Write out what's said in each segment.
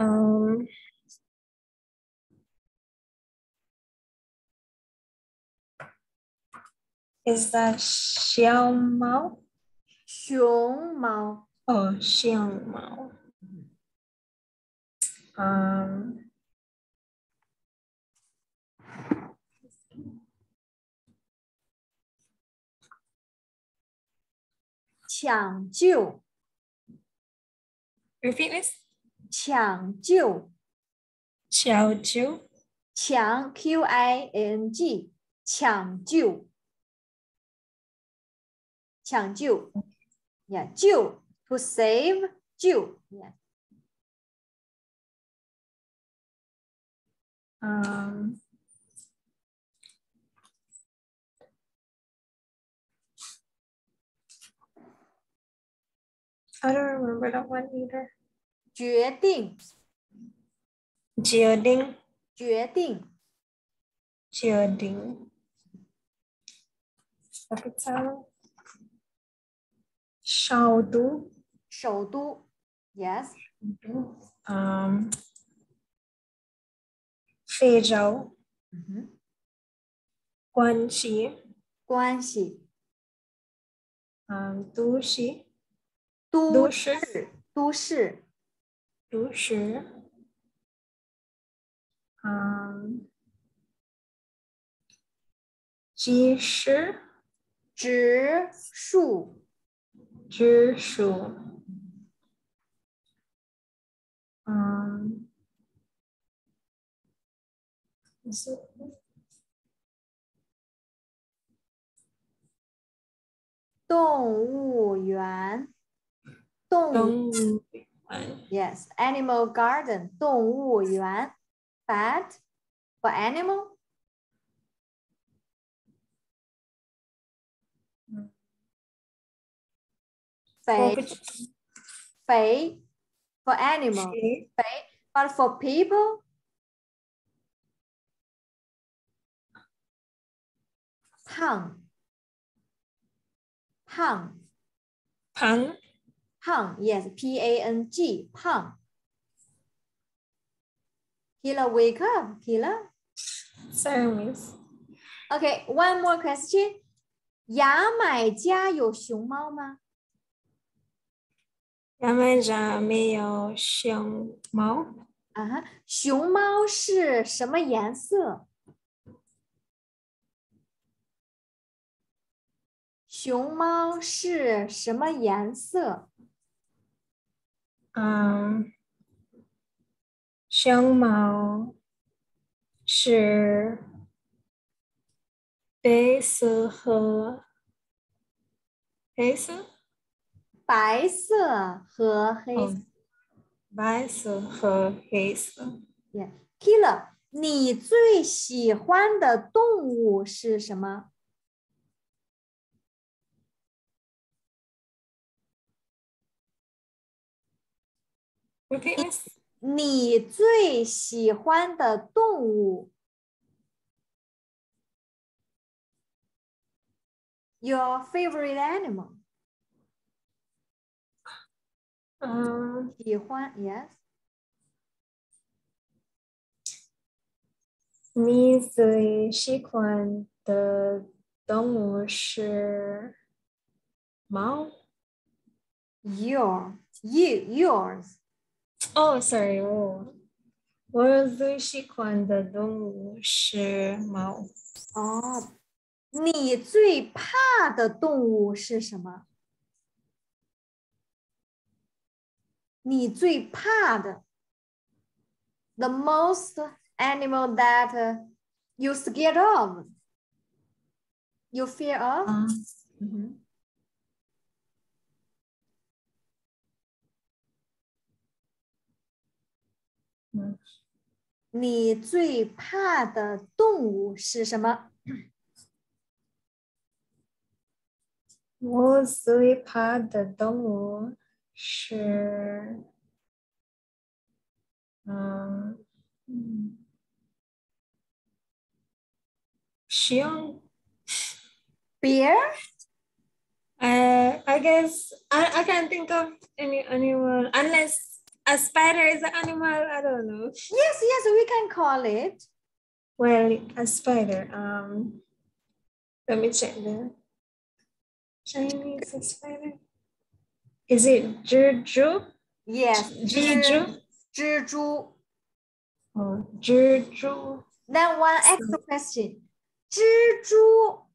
Um, is that Xiao Mao? Xiong Mao. Oh, Xiong Mao. Um, Repeat this. 抢救。小猪。抢 Q I N G 抢救。抢救，yeah，救 to save 救，yeah。 Um, I don't remember that one either. 决定，决定，决定，决定。Capital. 首都，首都，yes，um, 非洲，嗯哼，关系，关系，嗯，都市，都都市，都市，都市，嗯，及时，植树，植树，嗯，是动物园，动物 动物园， ，yes，animal garden，动物园，pet for animal，嗯肥我不知肥 for animal，谁 but for people，胖，胖。胖， 胖，yes，P A N G，胖。Killer, wake up, Killer. Sorry, Miss. Okay, one more question. 牙买加有熊猫吗？牙买加没有熊猫，啊哈，熊猫是什么颜色？熊猫是什么颜色？嗯，熊猫是白色和黑色，白色和黑色。嗯白色和黑色。Yeah. Killer，你最喜欢的动物是什么？Repeat this. 你最喜欢的动物？Your favorite animal？嗯，喜欢，yes。你最喜欢的动物是猫？Your, you, yours。哦，sorry，我我最喜欢的动物是猫。哦，你最怕的动物是什么？你最怕的，the most animal that uh, you scared of, you fear of？啊，嗯哼你最怕的动物是什么？我最怕的动物是，嗯嗯，熊。Bear？Uh, I guess I, I can't think of any anyone unless A spider is an animal. I don't know. Yes, yes, we can call it. Well, a spider. Um, let me check the Chinese spider. Is it Juju? Yes, Juju? 蜘蛛。 Oh, Juju. Then one extra question. 蜘蛛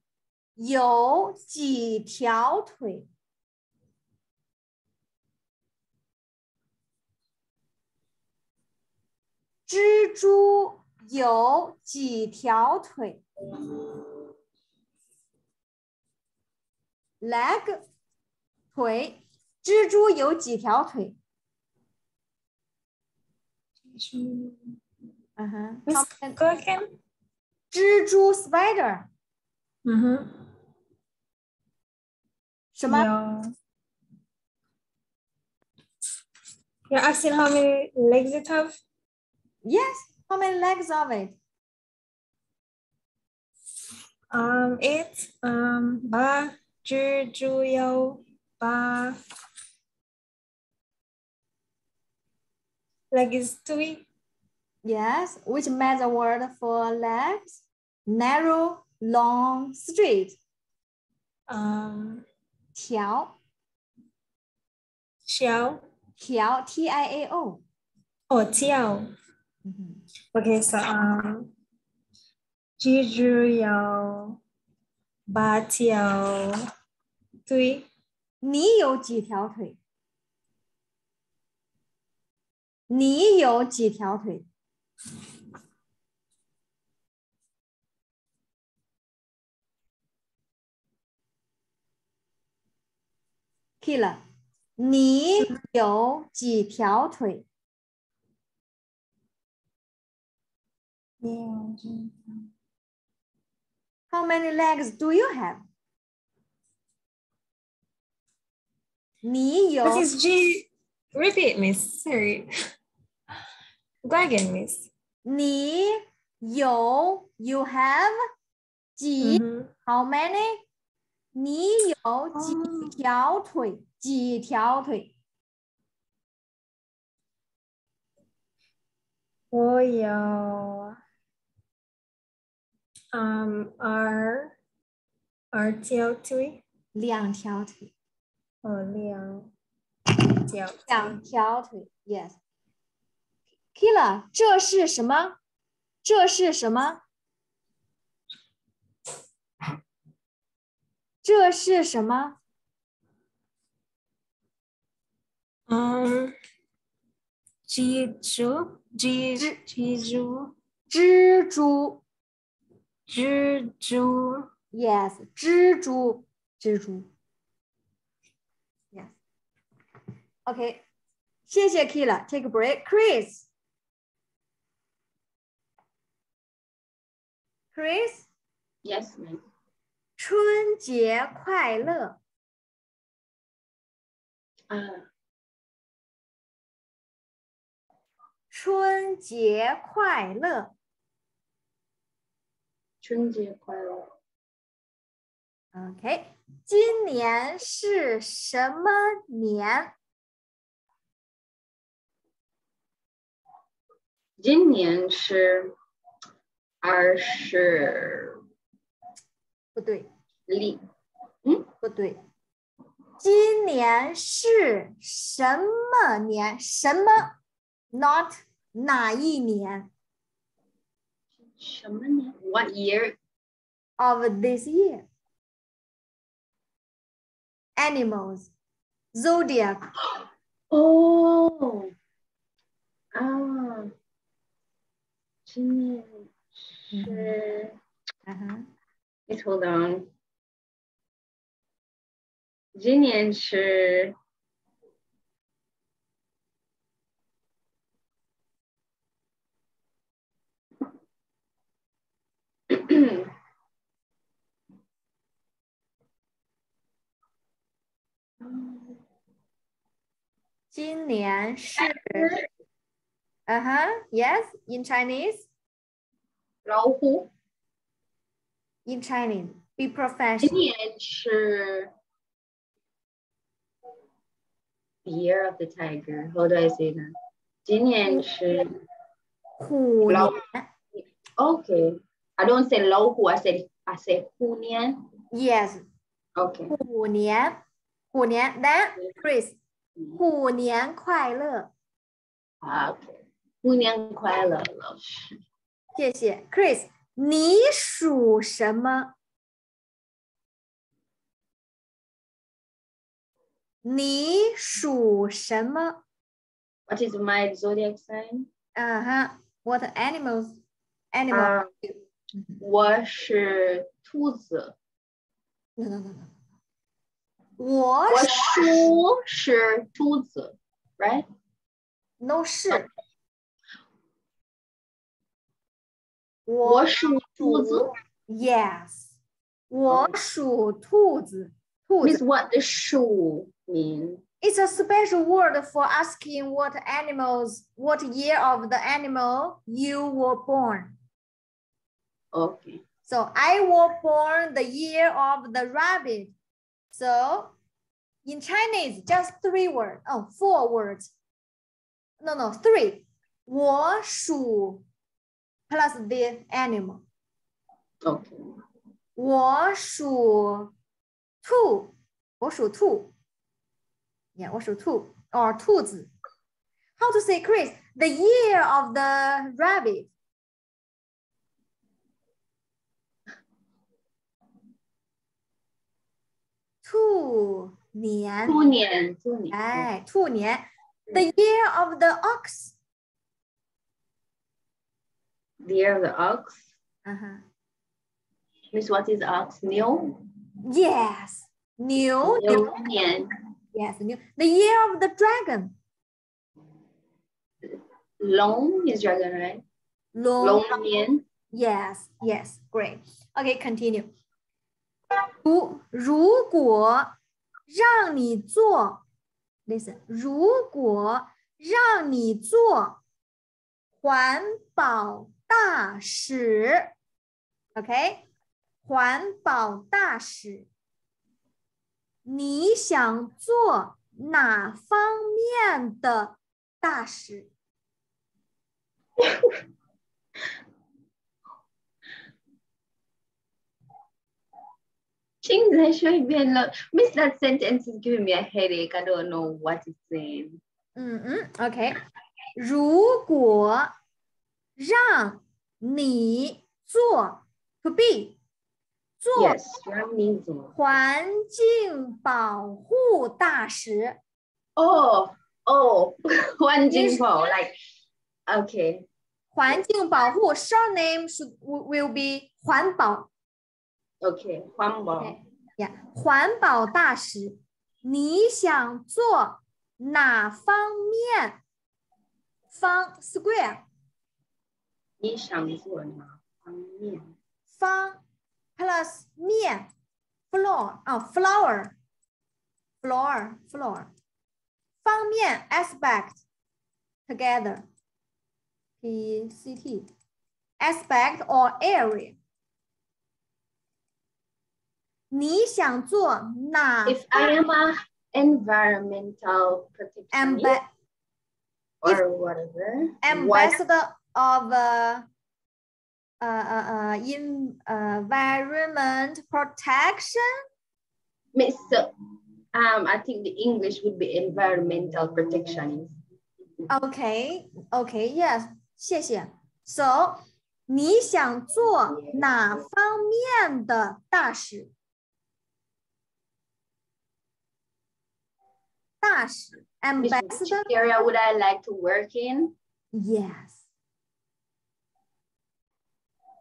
有几条腿？ 蜘蛛有几条腿？leg 腿，蜘蛛有几条腿？蜘蛛 spider Mm-hmm. 什么. You're asking how many legs it have? Yes. How many legs of it? Um, eight. Um, ba, ju, ju, yo, ba. Leg is three. Yes. Which measure word for legs? Narrow, long, straight. Um, 条，xiao. 条 T I A 嗯，OK。So，嗯，记住有八条腿。你有几条腿？你有几条腿？Killer，你有几条腿？How many legs do you have? 你有 What is G? Repeat, miss. Sorry. Go again, miss. 你有 you have 几、 Mhm. how many？你有几条腿？几条腿？我有 Um R R 条腿，两条腿。哦两条两条腿，yes。Kila，这是什么？这是什么？这是什么？Um 蜘蛛蜘蜘蛛蜘蛛蜘蛛，yes，蜘蛛，蜘蛛，yes。OK，谢谢 Kila。Take a break. Chris。Chris，Yes, ma'am. 春节快乐！Uh, 春节快乐！春节快乐！OK，今年是什么年？今年是二十不对，里不对。今年是什么年？什么？Not 哪一年 什么年？What year? of this year? Animals, zodiac. 哦，啊，今年是嗯哼， ，Let's hold on。今年是 今年是。嗯哼，Yes, in Chinese, 老虎， in Chinese. Be 今 professional. 年是 Year of the Tiger. How do I say that? 今年是虎老年 okay. I don't say 老虎 I say I say 虎年。 ，yes， Okay. 虎年，虎年。Then Chris，虎年快乐， Okay. 虎年快乐，老师。谢谢 Chris。你属什么？你属什么？ What is my zodiac sign? 嗯哼，What animals? Animal? 啊 我是兔子。 No no no no. 我我属是兔子，right？ no 是。我属兔子。 Yes，我属兔子。兔 Miss, 子 what does 属 mean? It's a special word for asking what animals, what year of the animal you were born. Okay. So I was born the year of the rabbit. So in Chinese, just three words. Oh, four words. No, no, three. 我属 plus the animal. Okay. 我属兔，我属兔。Yeah，我属兔 or 兔子。How to say, Chris? The year of the rabbit. 兔年，兔年，兔年。哎，兔年。The year of the ox. The year of the ox. 嗯哼 Miss, what is ox? 牛。 Yes. 牛，牛。牛年。 Yes, 牛。The year of the dragon. 龙 is dragon, right? 龙。龙年。 Yes, yes, great. Okay, continue. 如如果让你做，listen，如果让你做环保大使，OK，环保大使，你想做哪方面的大使？请再说一遍了。Miss, that sentence is giving me a headache. I don't know what it's saying. 嗯嗯，OK。如果让你做 to be 做 Yes, 让你做。环境保护大使， Oh, oh, 环境保 like, okay, 环境保护 short name should will be 环保 okay, 环保。OK 呀，环保大使，你想做哪方面？方 square 你想做哪方面？方 plus 面 floor 哦 flower floor floor 方面 aspect together p c t aspect or area 你想做哪 If I am a environmental protectionist Amba- or whatever, what ambassador of uh, uh, uh, uh, in, uh, environment protection Miss, um, I think the English would be environmental protectionist. Okay, okay, yes，谢谢。So，你想做哪方面的大使？ 大使 Miss, which ambassador? area would I like to work in? Yes.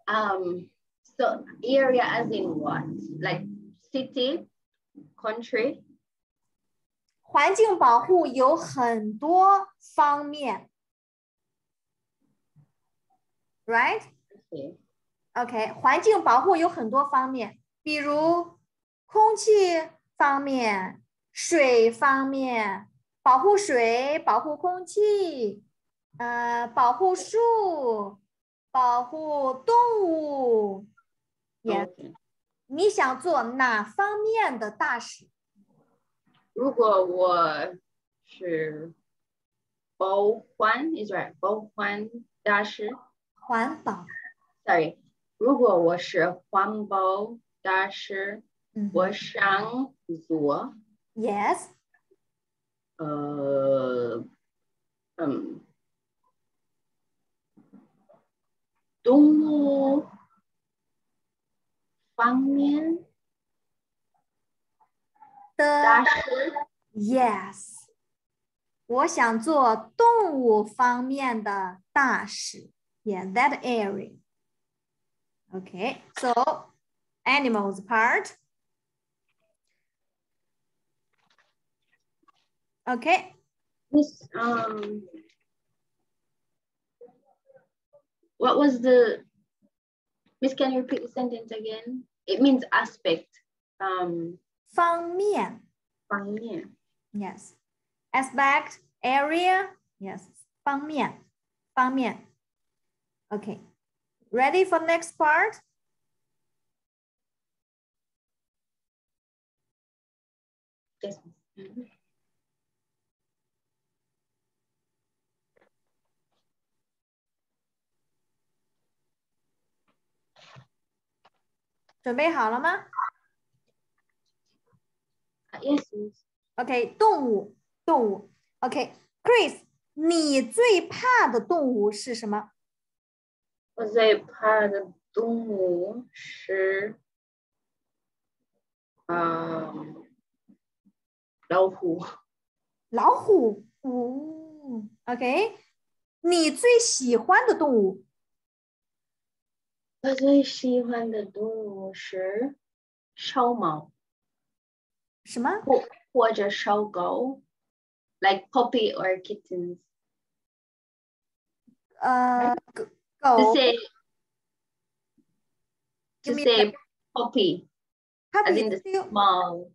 Um, so area as in what? Like city, country? 环境保护有很多方面，right？ Okay. OK，环境保护有很多方面，比如空气方面、 水方面，保护水、保护空气，呃，保护树、保护动物。也，你想做哪方面的大使？如果我是保环 is right. 保环大使环保。sorry. 如果我是环保大使，嗯我想做 Yes. 呃嗯动物方面的大使 Yes. 我想做动物方面的大使。Yeah, that area. Okay, so animals part. Okay, Miss, um, what was the, Miss, can you repeat the sentence again? It means aspect, um, 方面方面 Yes. Aspect, area. Yes. 方面方面 Okay. Ready for next part? Yes. Mhm. 准备好了吗 Uh, Yes,？OK，动物，动物。OK，Chris，、你最怕的动物是什么？我最怕的动物是，啊，老虎。老虎。哦，OK。你最喜欢的动物？我最喜欢的动物是烧猫什么？或或者烧狗，like puppy or kittens. 呃，狗 say, to mean say puppy, 它 as 比 in the small.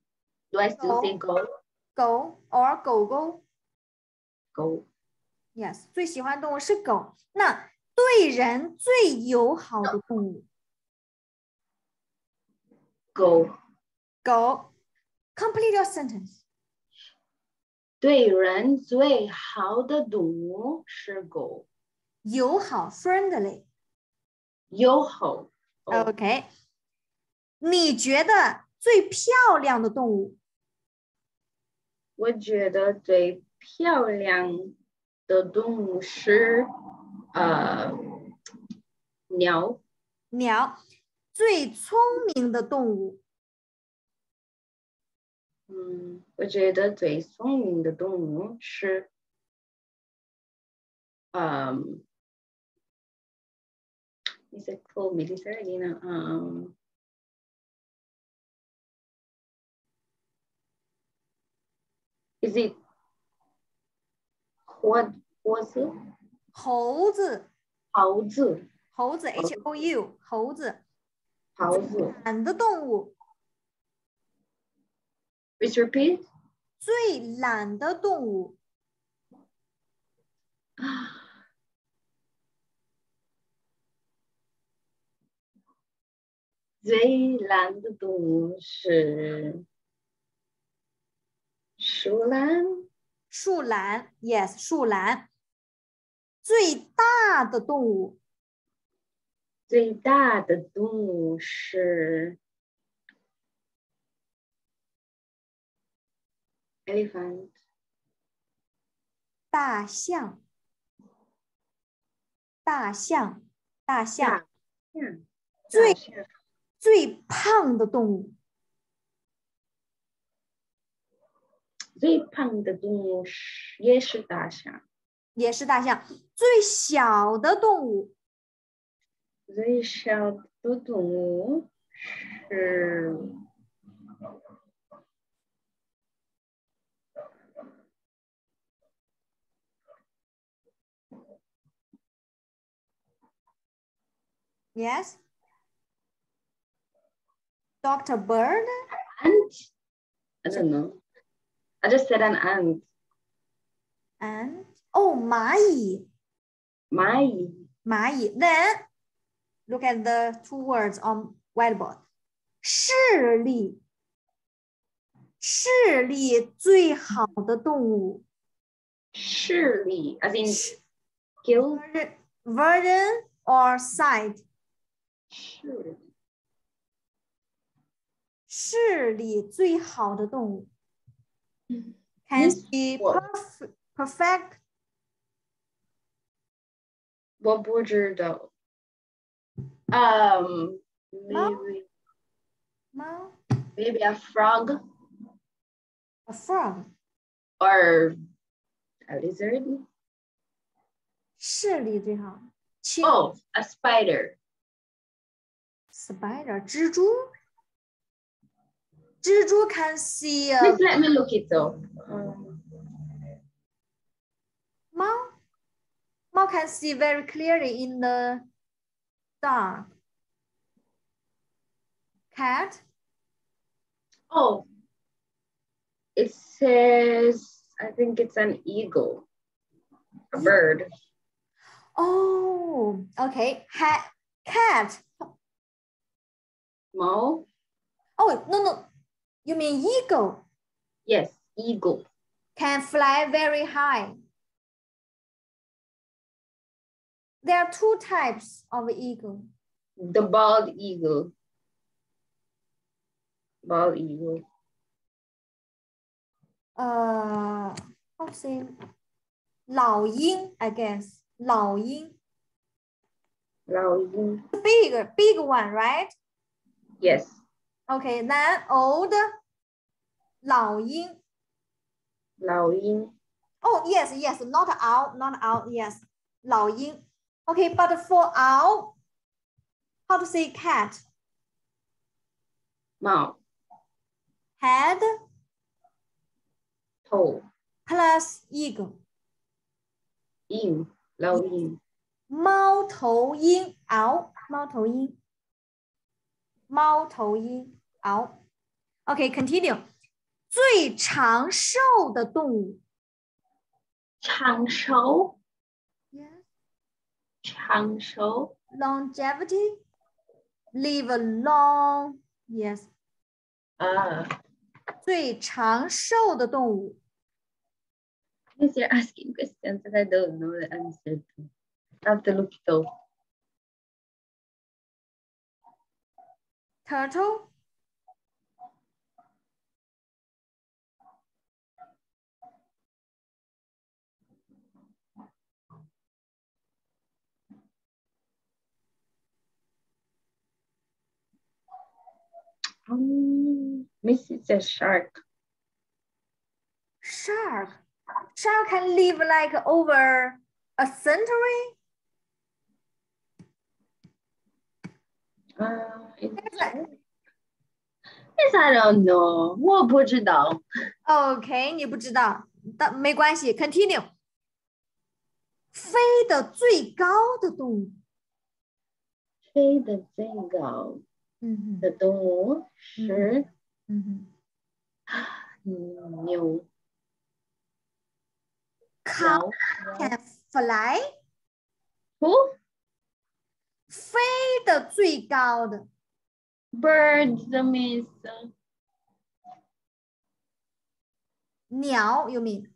Do I still say go? 狗 or 狗狗。Go. Yes，最喜欢动物是狗。那对人最友好的动物，Go. 狗。Complete your sentence。对人最好的动物是狗，友好 friendly。友好。哦 OK。你觉得最漂亮的动物？我觉得最漂亮的动物是呃鸟，鸟。最聪明的动物？嗯，我觉得最聪明的动物是嗯，is it called military? You know, um, is it？猴子。猴子，猴子 H O U 猴子。猴子。懒的动物？Please repeat. 最懒的动物？最懒的动物是树懒，树懒，yes，树懒。最大的动物？最大的动物是 elephant，大象。大象，大象。象，最最胖的动物？最胖的动物是也是大象，也是大象。最小的动物？最小的动物是，yes。Doctor Bird ant. I don't know. I just said an ant. and 哦，蚂蚁，蚂蚂蚁。Then look at the two words on whiteboard. 视力，视力最好的动物。 Surely, as in skill. Version, version or side. Surely. 视力最好的动物。嗯 Can Yes, see what? perf perfect 我不知道。Um, maybe猫 maybe a frog a frog or a lizard. 视力最好。青 Oh, a spider. spider 蜘蛛，蜘蛛 can see a Please let me look it up. 猫 can see very clearly in the dark. Cat oh, it says I think it's an eagle, a bird. oh okay ha cat Mo? oh no no you mean eagle Yes, eagle. can fly very high. There are two types of eagle. The bald eagle. Bald eagle. Uh, what's it? Lao Ying, I guess. Lao Ying. Lao Ying. Big, big one, right? Yes. Okay, then old Lao Ying. Lao Ying. Oh, yes, yes, not out, not out, yes. Lao Ying. Okay, but for owl, how to say cat? Mao. Head Toe. plus eagle. Yin. Lao yin. 猫头鹰，owl，猫头鹰，猫头鹰，owl。OK，continue、最长寿的动物。长寿. Yes. 长寿. Longevity. Live a long. Yes. Ah. 最长寿的动物。 Because you're asking questions that I don't know the answer to. I have to look it up. Turtle. Um, Miss is a shark. Shark. Shark can live like over a century. Uh, it's, Like- yes, I don't know. 我不知道. OK，你不知道，但没关系，continue。飞得最高的动物，飞得最高 嗯哼，的动物是嗯哼牛。 ，cow 鸟 can fly， Who? 飞得最高的 Birds means uh, 鸟，you mean？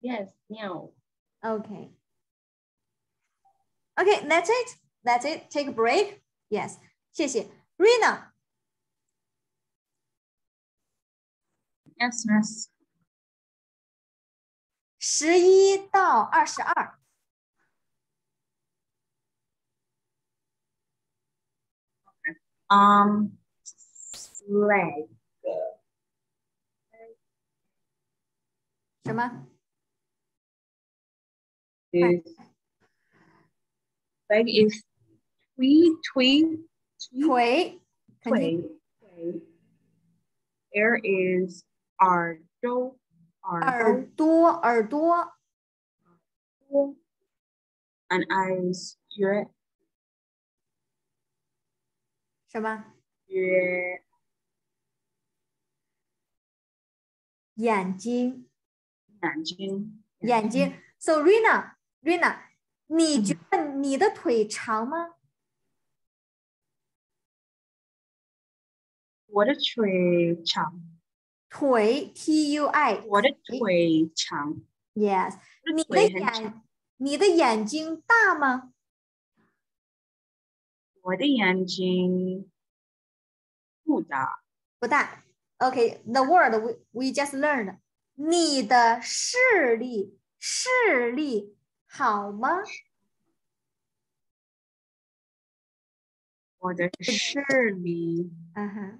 yes, 鸟。 OK。OK, that's it. That's it. Take a break. Yes，谢谢。 Rina，Yes, miss. 十一到二十二，Um, flag. 什么？is flag is twee, twee, 腿 twee, twee. There is ardo, 耳 ardo, 朵，耳朵，and eyes, 月什么？月眼睛，眼睛眼睛。So Rina, Rina，你觉得你的腿长吗？我的腿长，腿 T U I，我的腿长，Yes，你的眼你的眼睛大吗？我的眼睛不大。不大。OK，the、word we we just learned。你的视力视力好吗？我的视力嗯哼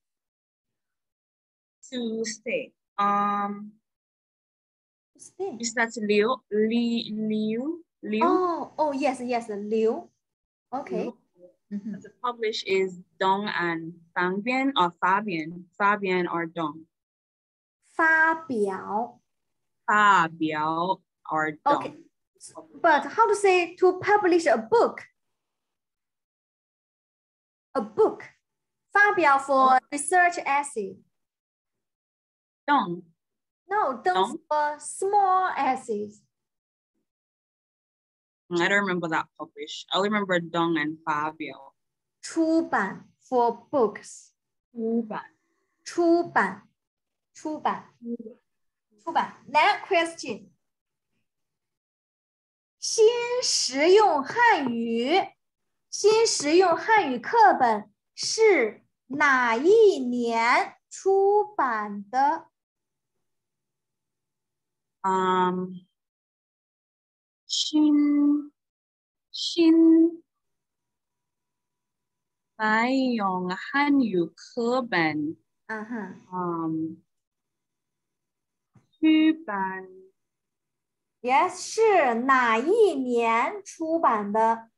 to stay. Um, stay. Is that Liu? Li, Liu? Liu? Oh, oh yes, yes, Liu. Okay. Liu. Mm -hmm. The publish is Dong and Fangbian or Fabian. Fabian or Dong. Fabiao. Fabiao or Dong. Okay. But how to say to publish a book? A book. Fabiao for oh. research essay Dong. No, don't No? for small essays. I don't remember that publish. I only remember Dong and Fabio. 出版 for books. 出版出版，出版，出版。Next question. 新实用汉语，新实用汉语课本是哪一年出版的？ Um, 新新白用汉语课本嗯哼，um 出版 Yes，是哪一年出版的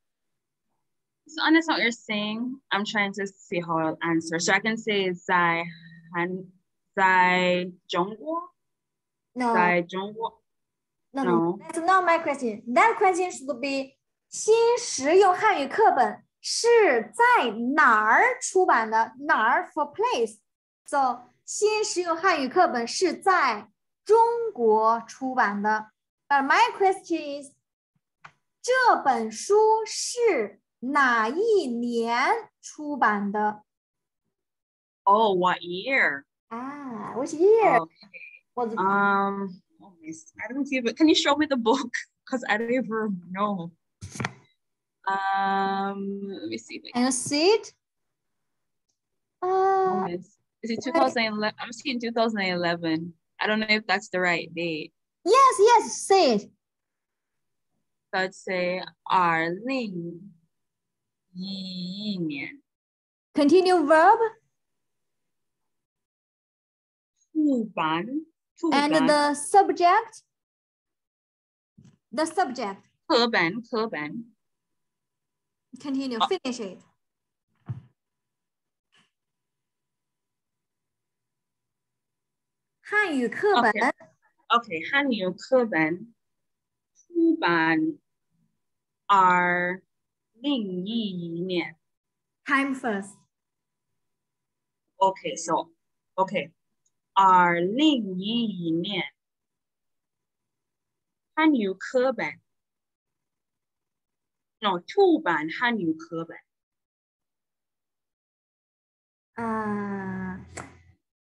？So understand what you're saying. I'm trying to see how I'll answer. So I can say 在韩在中国 No, 在中国 no, no, no. that's not my question. That question should be 新实用汉语课本是在哪儿出版的？哪儿 for place。So 新实用汉语课本是在中国出版的。But my question is，这本书是哪一年出版的？ Oh, what year? 啊，which year Oh, Um, I don't even. Can you show me the book? Cause I don't even know. Um, let me see. Can you see it? Uh, oh, is it 2011? I'm seeing 2011. I don't know if that's the right date. Yes, yes, say it. Let's say Arlene. Continue verb. and 版 the subject. The subject. 课本课本 Continue. Uh, Finish it. "汉语课本 Okay. OK 汉语课本出版二零一一年 Time first. OK so OK 二零一一面汉语课本 no 出版汉语课本啊，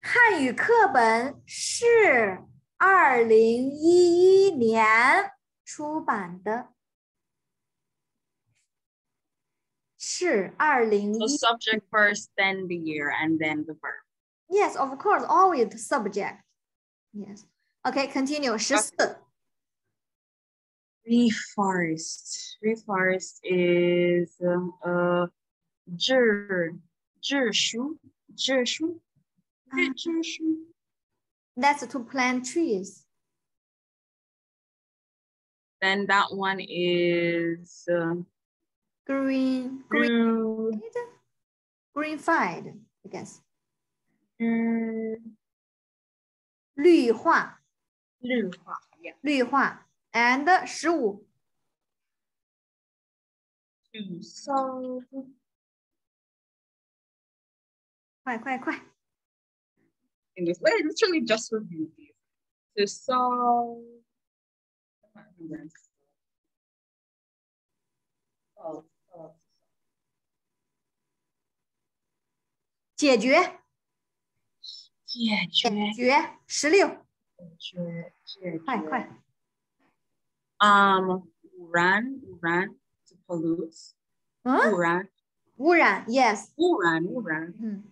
汉语课本是二零一一年出版的，是二零一。subject first, then the year, and then the verb. Yes, of course, always the subject. Yes. Okay, continue. 十四。 Reforest. Reforest is uh, 制制书制书是制书 That's to plant trees. Then that one is uh, Green, green, green. greenfied, I guess. 嗯，绿化，绿化，绿化，and 十五，快快快，，let's really just this. So，解决。解决解决十六解决快快 Um, 污染污染 to pollute 嗯污染污染 yes 污染污染嗯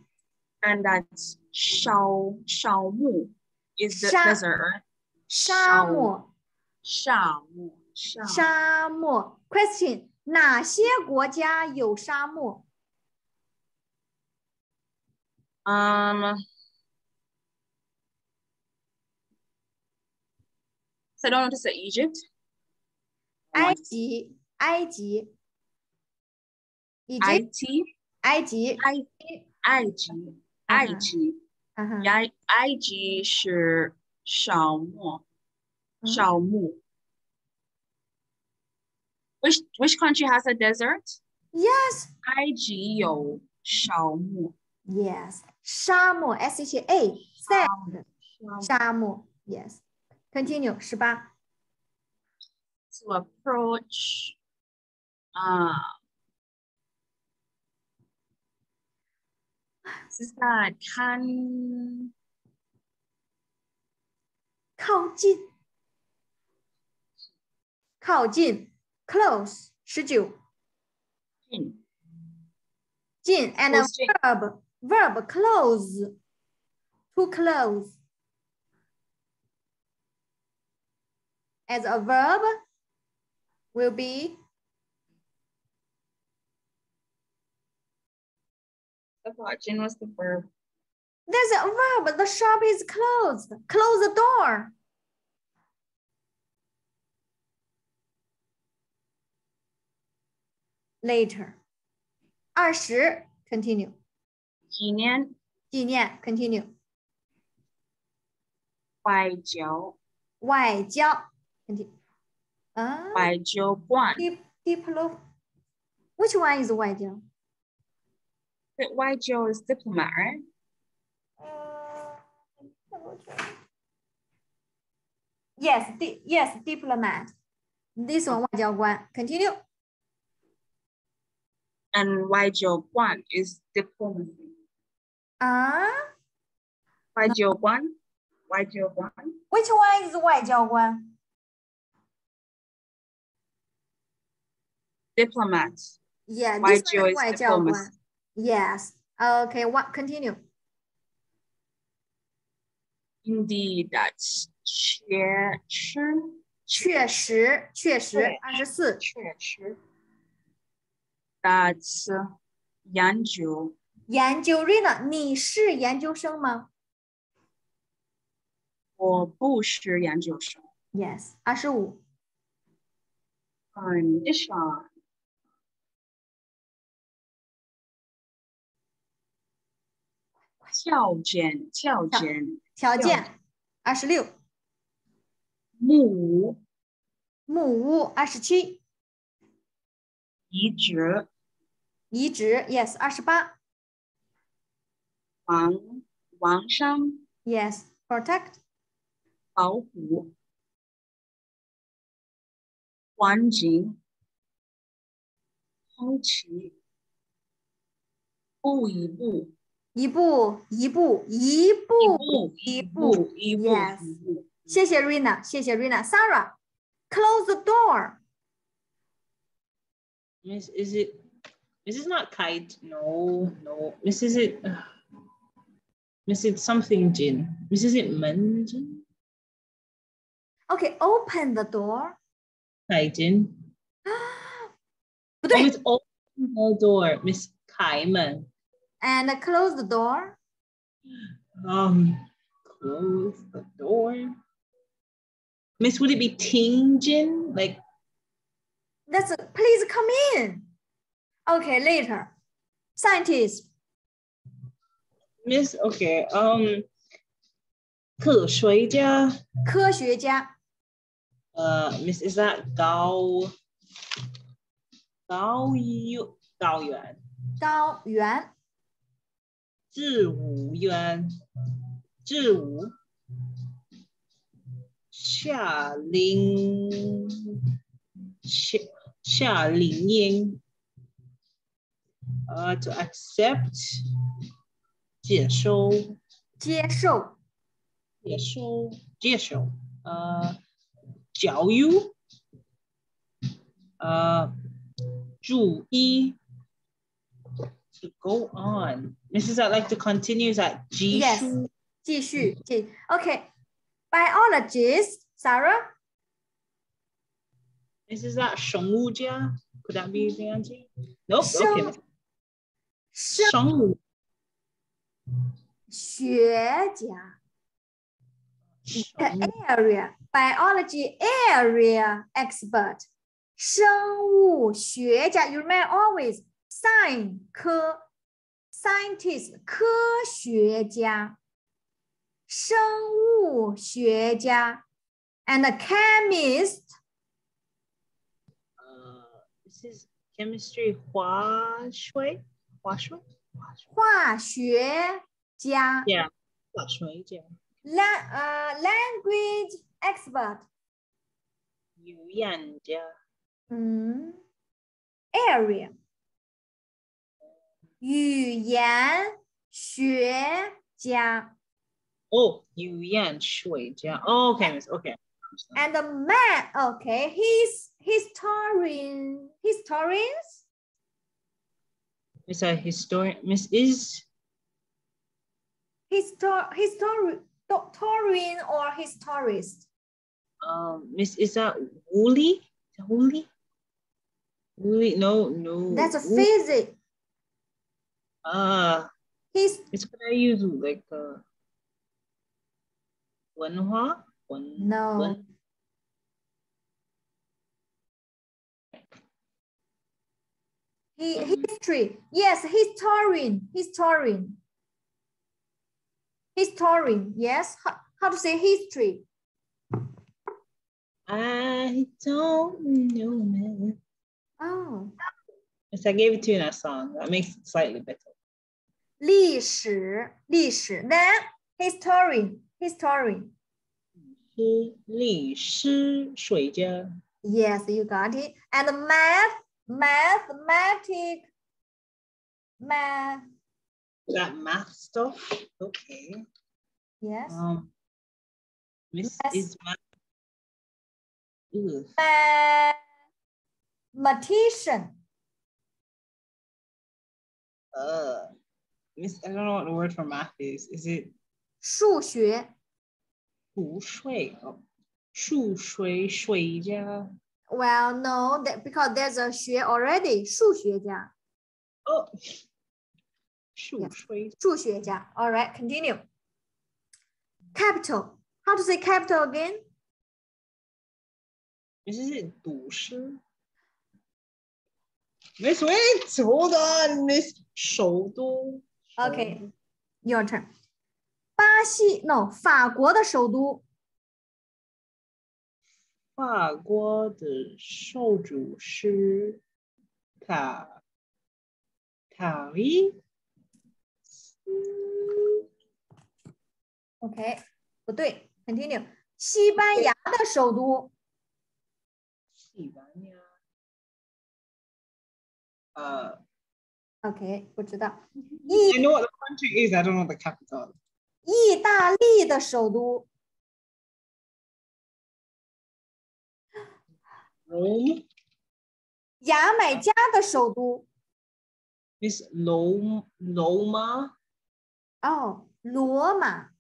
and that's 烧烧木 is the 沙 desert 沙漠沙漠沙沙漠 question 哪些国家有沙漠 Um, so I don't want to say Egypt. I 埃 want 及埃及以及 IT, 埃及 I, IG, IG, 嗯哼 I, IG 是沙漠，嗯沙漠。Which which country has a desert? yes IG 有沙漠。 yes 沙漠 s h a sand 沙漠 yes continue 十八 To approach, uh, 是在看靠近靠近 close 十九近近 and a Close 近 verb verb close to close as a verb will be The watching was the verb. there's a verb the shop is closed close the door later 二十 continue 纪念纪念 continue 外交外交 Deep. Ah. Guan. Deep. Which one is Wai Jiu? The Wai is diploma, right? Yes, di yes, diplomat. This one, Wai Jiu Guan. Continue. And Wai Jiu Guan is diplomacy. Ah? Uh? Wai Jiu Guan? Wai Jiu Guan? Which one is Wai Jiu Guan? diplomat. Yeah, Why this one Joe is is 外交官 diplomacy. Yes. Okay, what continue? Indeed, that's 确实确实，确实对，二十四。确实 That's 研究研究 Rina，你是研究生吗我不是研究生。 ？Yes，二十五。 Condition 条件条件条件二十六。木屋。木屋二十七。移植移植 Yes，二十八。王王上 Yes，protect。保护。环境。空气。步一步一步一步一一步。步一步一步 Yes 一步谢谢 Rina，谢谢 Rina。Sarah，close the door。 Miss, is it? This is not kite. No, no. Miss, is it? Uh, miss, it something Jin. Miss, is it Menjin? Okay，open the door。 Kaijin. 不 Oh, 对 it's open the door. Miss Kaiman. ，and close the door。 Um, close the door. Miss, would it be Tingjin? Like, That's please come in. Okay, later. Scientist, Miss, okay. Um, 科学家科学家 Uh, Miss, is that Gao? Gao Yu Gao Yuan, 高原， 自武 yuan, 自武夏令夏夏令营 uh, to accept 接收接受，接收接受。呃教育呃注意 to go on. Mrs. I'd like to continue is that G Yes. 继续，继 OK，biologist Sarah， Mrs. that 生物家 could that be the answer? Nope. Sheng- Okay. 生生物学家生物 area biology area expert，生物学家。You remember always science 科 scientist 科学家，生物学家，and a chemist uh, this chemistry 化学化学化学家 yeah 化学家 language expert，语言家嗯，area 语言学家。 oh 语言学家 oh, okay miss okay And the man, okay, he's historian, historians, Miss a historian Miss is histor, histori, historian or historist. um Miss is that Wooly Is that Wooly Wooly no no That's a Wo- physics. Ah. He's. It's what I use like. Uh, Wenhua? Wen, no. He, history. Yes, historian. Historian. History. Yes. How, how to say history? I don't know, man. Oh. Yes, I gave it to you in a song. That makes it slightly better. 历史,历史. Then historian. Historian. 是历史学家 Yes, you got it. And math, mathematic, math. that math stuff okay Yes. um Miss Yes. is math Ugh. Mathematician. Uh, Miss, I don't know what the word for math is. Is it 数学.数学？哦，数学学家。 Well, no, that because there's a 学 already. 数学家.哦，数学。数学家. All right, continue. Capital. How to say capital again? Miss, is it 都市？Miss, wait, hold on, Miss. 首都。 Okay, your turn. 巴西 no 法国的首都法国的首都是卡卡利。OK 不对 continue 西班牙的首都西班牙。呃、OK 不知道 I know what the country is. I don't know the capital. 意大利的首都 Rome. 牙买加的首都 Miss Lom Loma 哦罗马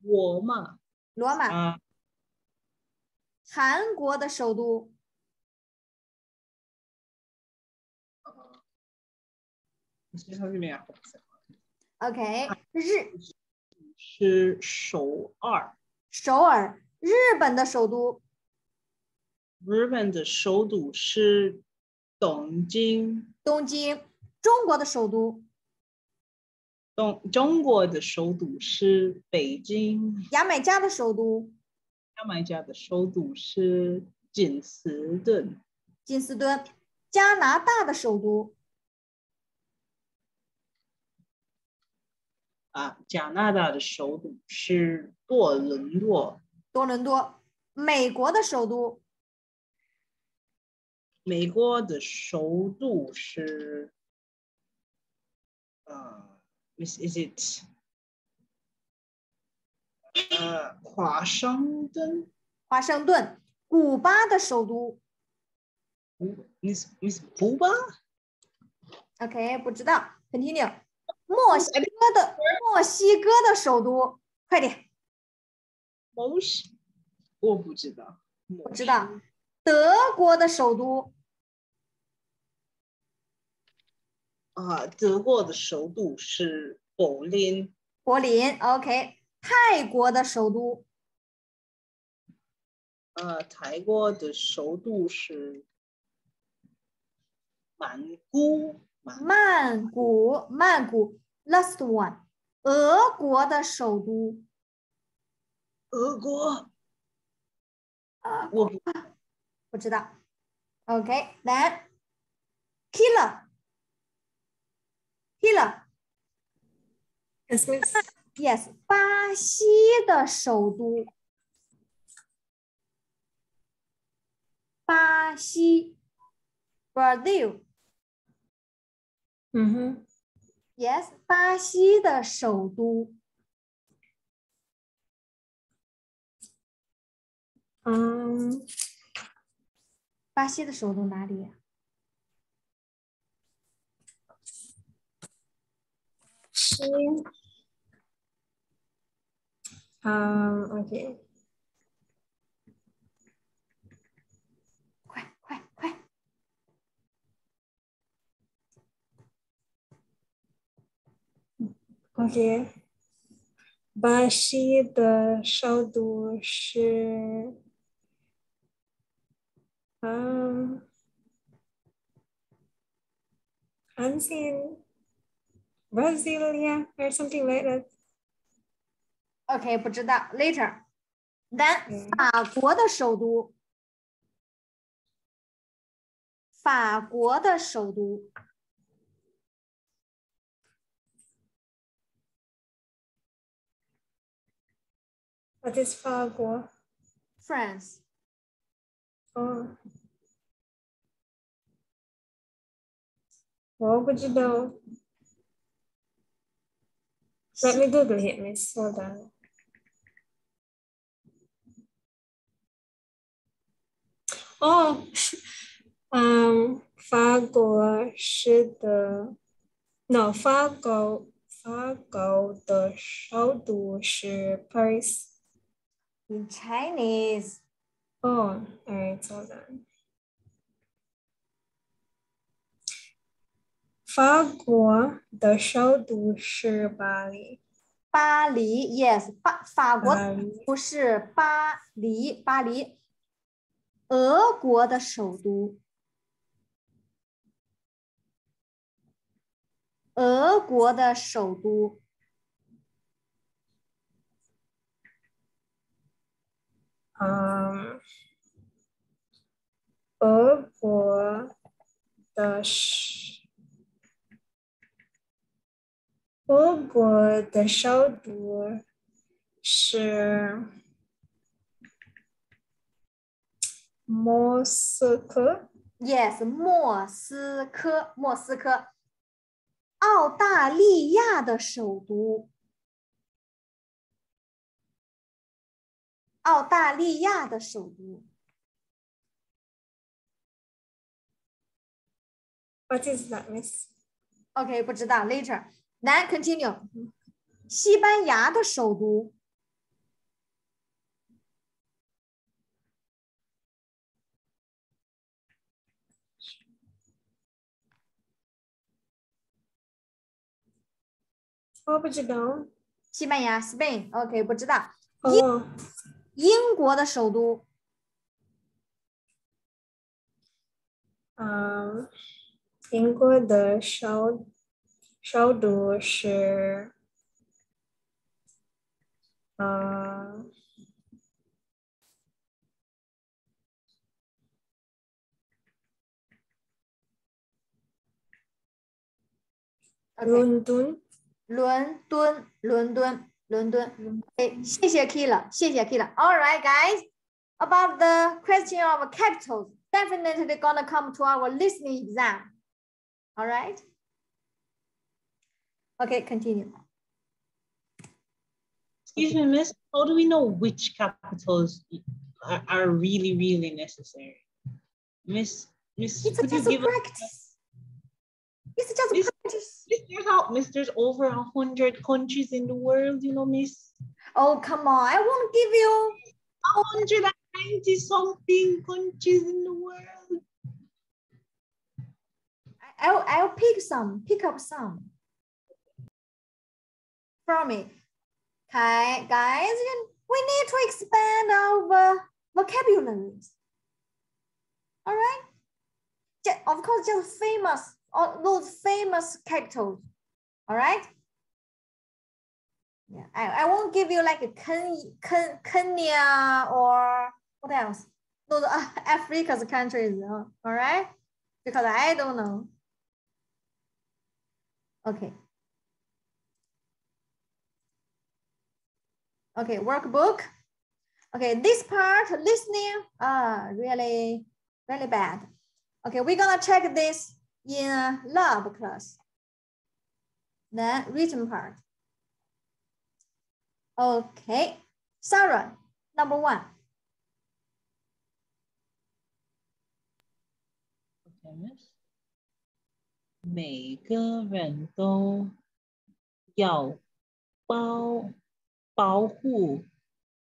罗马罗马啊韩国的首都 Miss 这上面啊 OK 日。是首尔，首尔日本的首都。日本的首都是东京，东京。中国的首都。东中国的首都是北京，牙买加的首都。牙买加的首都是金斯顿。金斯顿。加拿大的首都啊，加拿大的首都是多伦多。多伦多。美国的首都，美国的首都是呃，Miss is it？呃，华盛顿。华盛顿。古巴的首都。Miss Miss 古巴？OK，不知道。Continue。墨西哥的墨西哥的首都，快点。墨西，我不知道。我知道。德国的首都。啊，德国的首都是柏林。柏林。OK。泰国的首都。呃，泰国的首都是。曼谷，曼谷，曼谷，last one，俄国的首都，俄国，啊，我不知道，OK，then killer，killer，yes，巴西的首都，巴西，Brazil。嗯哼，Yes，巴西的首都。嗯，巴西的首都哪里呀？是，嗯，OK。OK，巴西的首都是嗯，安心，Brasilia or something like that。OK，不知道，later。Then 法国的首都，法国的首都。What is Fargo? France. Oh. 我不知道。Let me Google it, Miss. Hold on. Oh, um, 法国是的，no，法国法国的首都是 Paris。 In Chinese. Oh, all right, hold on. 法国的首都是巴黎。巴黎，yes，巴法国不是巴黎，巴黎。俄国的首都，俄国的首都。嗯，俄国的是，俄国的首都是莫斯科。Yes，莫斯科，莫斯科。澳大利亚的首都。澳大利亚的首都。What is that, Miss? OK，不知道。Later. Then continue. 西班牙的首都。我不知道。西班牙，Spain。OK，不知道。哦。英国的首都？嗯英国的首首都是嗯伦敦。伦敦伦敦。伦敦。哎，谢谢 Kila，谢谢 Kila。All right, guys. About the question of capitals, definitely gonna come to our listening exam. All right. Okay, continue. Excuse me, miss. How do we know which capitals are, are really, really necessary? Miss, miss, It's could you just a give us practice. It's just a Miss- practice. there's how miss there's over a hundred countries in the world, you know, miss. Oh, come on. I won't give you. A hundred and ninety something countries in the world. I'll, I'll pick some, pick up some. From me. Okay, guys, we need to expand our vocabularies. All right? Of course, just famous, all those famous capitals. All right? Yeah, I, I won't give you like a Ken, Ken, Kenya or what else? Those are Africa's countries, uh, all right? Because I don't know. Okay. Okay, workbook. Okay, this part, listening, ah, really, really bad. Okay, we're gonna check this in uh, lab class. Then written part. Okay, Sarah, number one. Okay, miss. 每个人都要保保护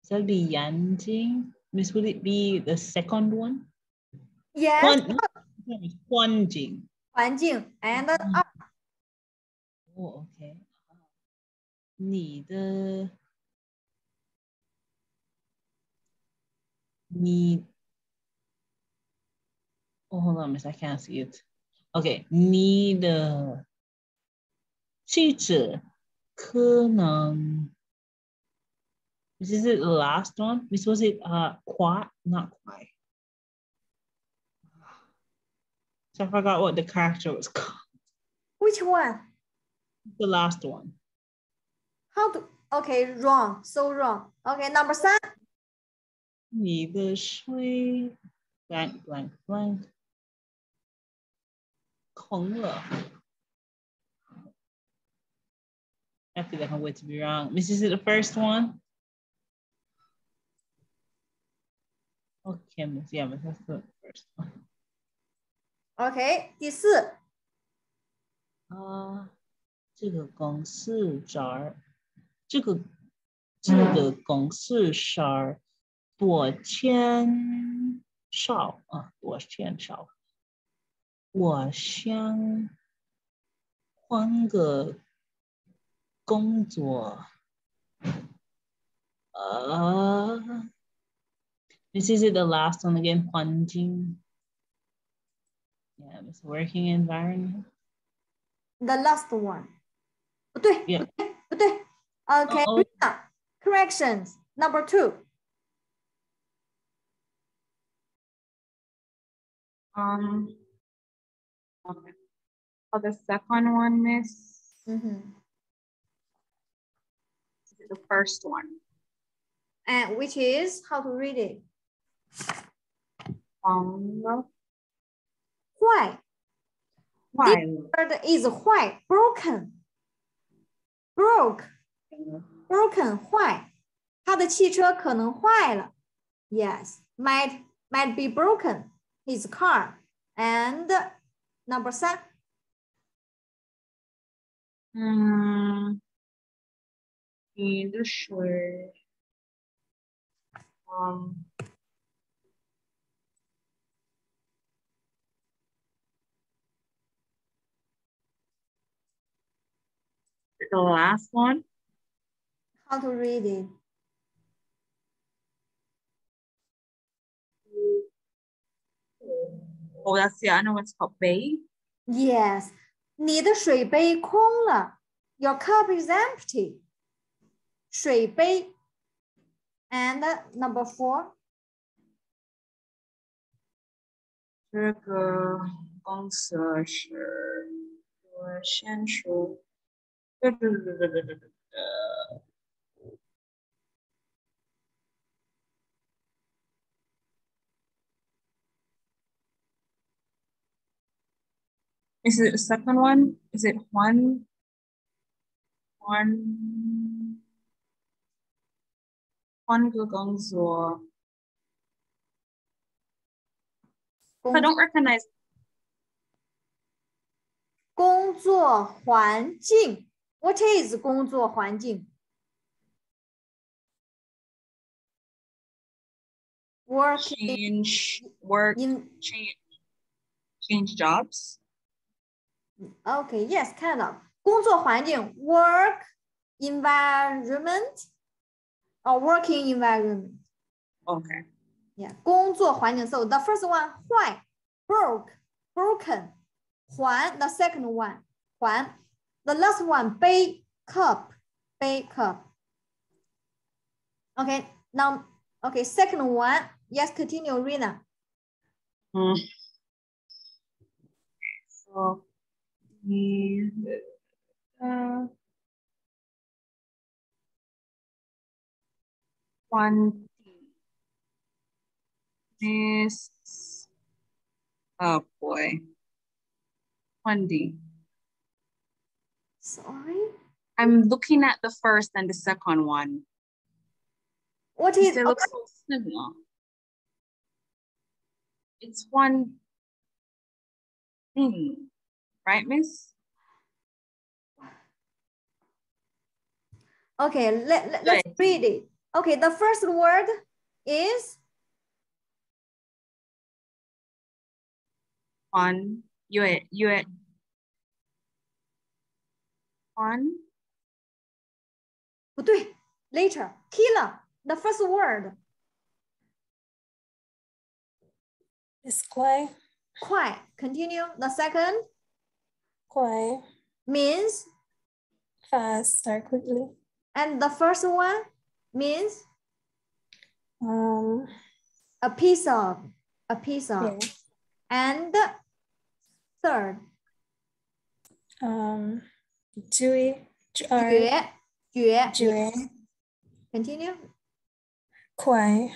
自己眼睛。Miss, would it be the second one? Yes, 环环境。 环境 and uh, 哦，OK。你的你 Oh, hold on, miss. I can't see it. Okay, 你的汽车可能 This is it the last one? This was it uh quite not quite. So I forgot what the character was called. which one? The last one. How to, okay, wrong, so wrong. Okay, number 三你的水 blank blank blank 空了。I feel like I'm going to be wrong. Miss, is it the first one? Okay, Miss. Yeah, Miss, that's the first one. OK，第四啊，这个公司这儿，这个这个公式是儿多钱少啊？多钱少？我想换个工作。呃，this is it the last one again，环境。Yeah, it's working environment. the last one，不对 Yeah. 不对不对。OK，、 Uh-oh. Rita, corrections number two。 Um, okay. For the second one, miss, 嗯哼 the first one. and which is how to read it？ Um, 坏 why? word is 坏，broken。broke broken 坏，他的汽车可能坏了。Yes, might might be broken. His car. And number 三 Hmm. In the short. Um. The last one. how to read it? Oh, that's the other one's called Bay. Yes, 你的水杯空了。Your cup is empty. 水杯。And number four. 这个公司是对 的先说。 Is it the second one? Is it Juan? Juan? Juan Gugongzuo. I don't recognize 工作环境 ，What is 工作环境？Working change work in change change jobs. Okay, yes, kind of. 工作环境 work environment or working environment. Okay. Yeah, 工作环境. So the first one 坏 broke broken 还 the second one 还 the last one 杯 cup 杯 cup. Okay, now okay, second one. Yes, continue, Rina. Mm. So uh, one this oh boy 1D. Sorry? I'm looking at the first and the second one. What is They look so similar. It's one thing, right, miss? Okay, let, let, let's read it. Okay, the first word is One, you you on. Later, killer, the first word. It's quite. Continue. The second. Quite. Means? Faster, quickly. And the first one means? Um, a piece of. A piece of. Yeah. And third. Um, Jui, or 绝绝 Jui, continue. kwai,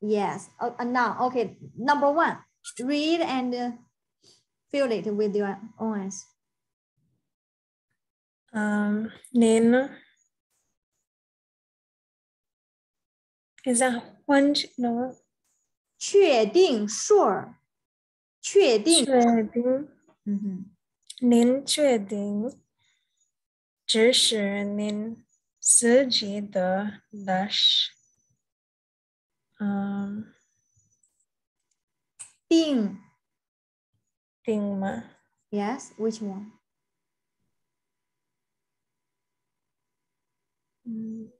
Yes. Oh, uh, now, okay. Number one, read and uh, fill it with your own eyes. um, Nin. Is that one? No, 确定 sure，确定。确定，嗯哼，您确定 这是您自己的历史？嗯，定定吗？ yes which one？嗯，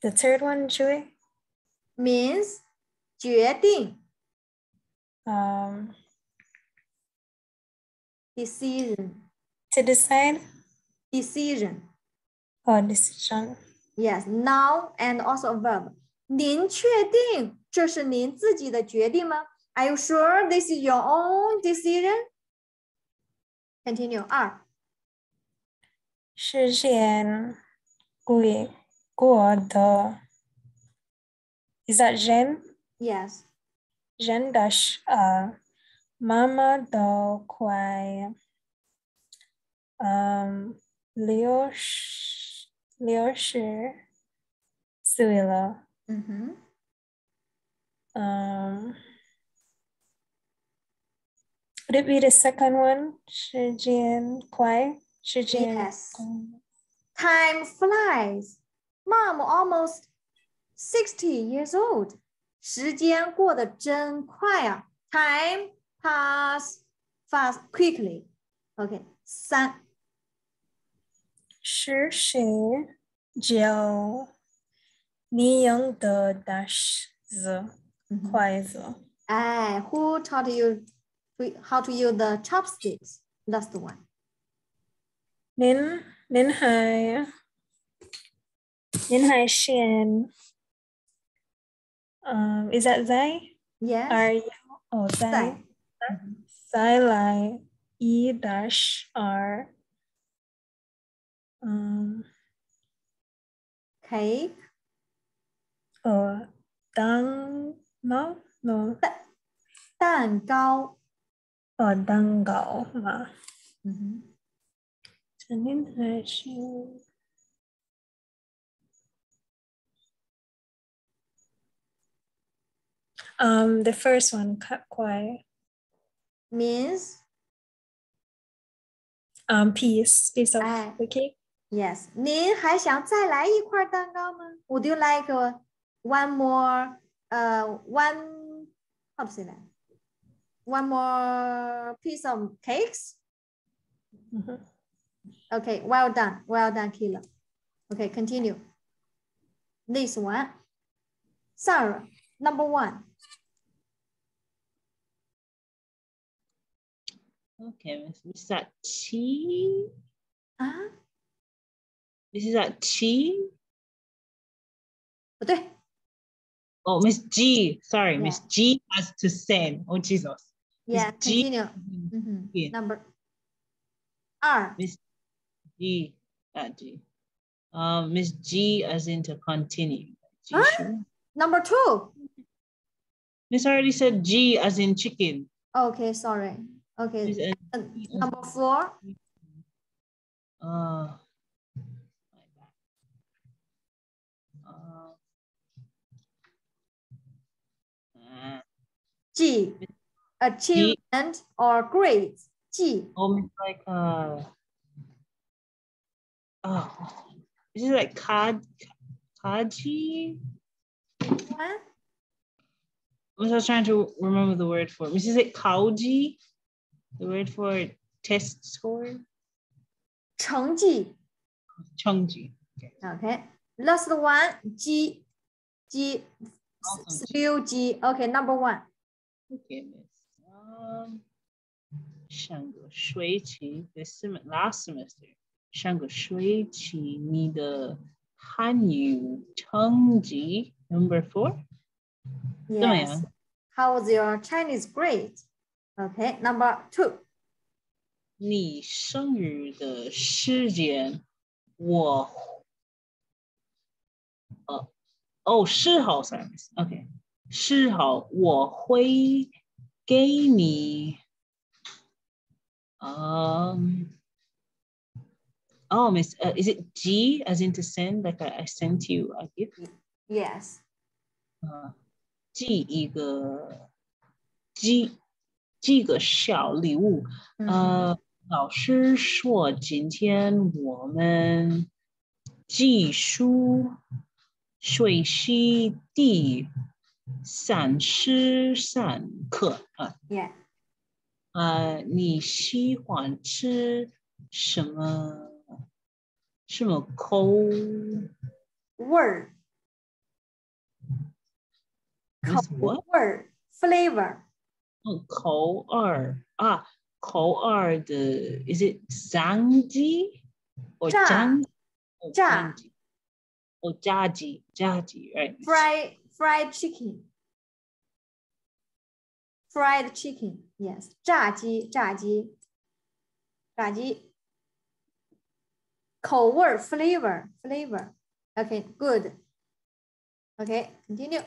The third one, Joey. means 决定 Um, decision to decide decision or decision. yes noun and also a verb。您确定这是您自己的决定吗？Are you sure this is your own decision? Continue 二实现贵国的 Is that 人 yes 人的是 呃妈妈的快嗯六十六十岁了嗯哼嗯 Would it be the second one? 时间快，时间 Yes. 快 Time flies. Mom almost 60 years old. 时间过得真快啊。Time pass fast quickly. OK，三是谁教你用的大狮子嗯哼筷子？哎，Who taught you to how to use the chopsticks? That's the one. 您您还您还先嗯，is that 在 Yes. are you 哦在 Xi E dash R. Um, cake. Or dang no no. Dan gao. Or dang gao. Uh, mm-hmm. uh, um, the first one, cut quiet means Um, piece, piece of Ah. the cake. yes。您还想再来一块蛋糕吗？Would you like a, one more? 呃、one how to say that? One more piece of cakes? Mhm. Okay, well done, well done, Kila. Okay, continue. This one, Sarah, number one. Okay, Miss, Miss that T. 啊， This is that T. 不对， Oh, Miss G. Sorry, Yeah. Miss G has to send. Oh, Jesus. Miss yeah, G. continue. Mhm. 嗯哼 Yeah. number 二 G. Not G. Um, Miss G as in to continue. G, Huh? sure. number two. Miss already said G as in chicken. Okay, sorry. Okay, uh, G number four. Uh, bad. Uh, uh, G, achievement or grades. G, oh, it's like uh, oh, is it like kaj, kaji? what? I was trying to remember the word for it. Is it kauji? The word for test score? 成绩 Chungji. Okay, last one, G, G, Also G. still G. Okay, number one. Okay, miss. Um, 上个学期 this sem last semester 上个学期你的汉语成绩 number four Yes. 么样？ How was your Chinese grade? Okay, number two. 你生日的时间我呃哦十号 sorry miss OK 十号我会给你嗯 Oh, Miss, uh, is it G as in to send? Like I, I sent you a gift. Yes. 呃，寄一个寄 寄个小礼物。嗯呃，老师说今天我们技术学习第三十三课啊。Yeah. 呃，你喜欢吃什么？什么口？Word. Miss what？Word. Flavor. 嗯，口耳啊，口耳的，is it 张鸡或炸张？哦炸张鸡哦，炸鸡，炸鸡，right？ Fried fried chicken. Fried chicken. Yes. 炸鸡，炸鸡，炸鸡。口味儿 flavor flavor. Okay, good. Okay, continue.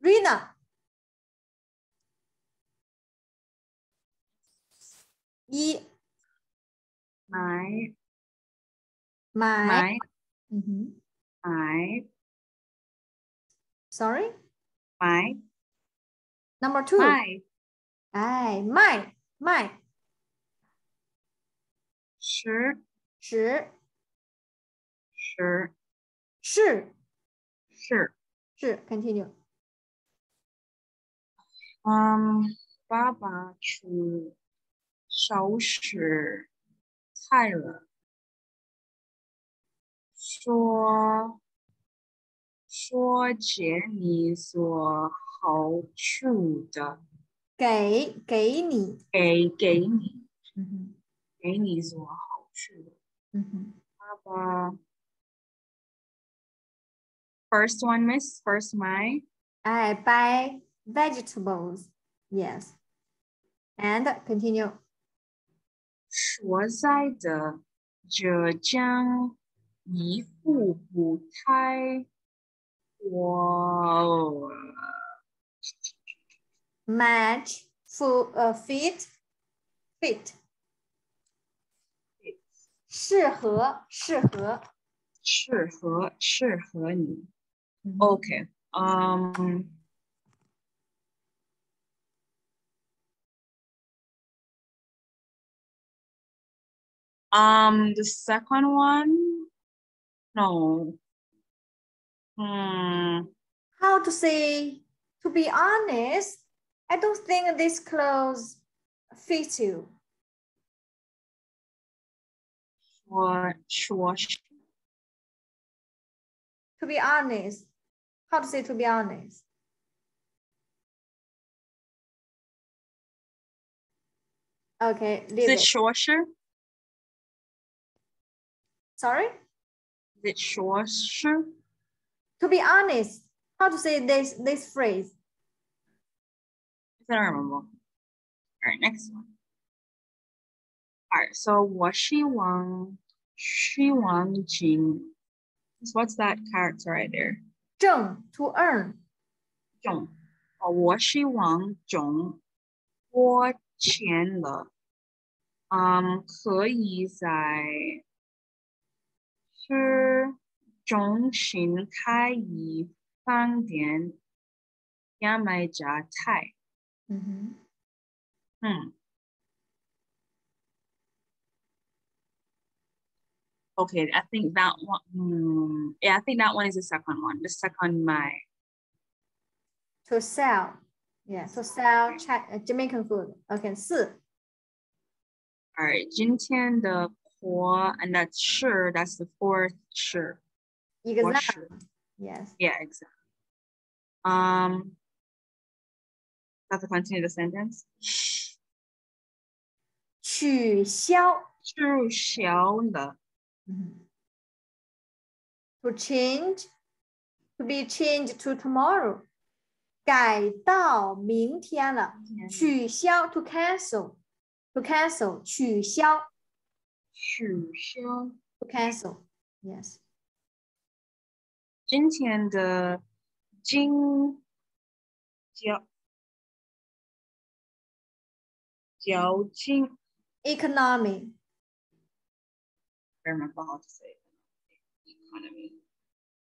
Rina. 一。买。买，买。嗯哼。买，sorry. 买。Number two. 卖。哎，卖卖。十。十。十。是。是。是，continue。嗯，爸爸去收拾菜了，说说借你做好处的，给给你，给给你嗯哼给你做好处的。嗯哼，爸爸，first one miss first my 哎，buy vegetables，yes。 And continue. 所在的浙江一副不太我 Match, full, uh, fit, fit. 适合，适合。适合适合你。嗯 Okay. Um. Um, the second one, no. Hmm. How to say, to be honest, I don't think this clothes fit you. To be honest, how to say to be honest? Okay, is leave it. shorter? Sorry? Is it shorter? To be honest, how to say this this phrase? I don't remember. All right, next one. All right, so 我希望希望进 So what's that character right there? 挣 to earn. 中哦，我希望中我钱了，嗯，可以在 市中心开一饭店，也卖家菜。 Mhm. Hmm. Okay, I think that one. Hmm, yeah, I think that one is the second one. The second, my To sell. Yeah, to sell Chi- uh, Jamaican food. Okay, 四 all right. 今天的 活 and that's sure. That's the fourth sure. For exam. sure. Yes. Yeah, exactly. Um, have to continue the sentence. 取消。取消了， Mhm. To change. To be changed to tomorrow. 改到明天了。取消 to cancel. To cancel. 取消 取消 to cancel. Yes. 今天的经交交经 Economy. I remember how to say it. Economy.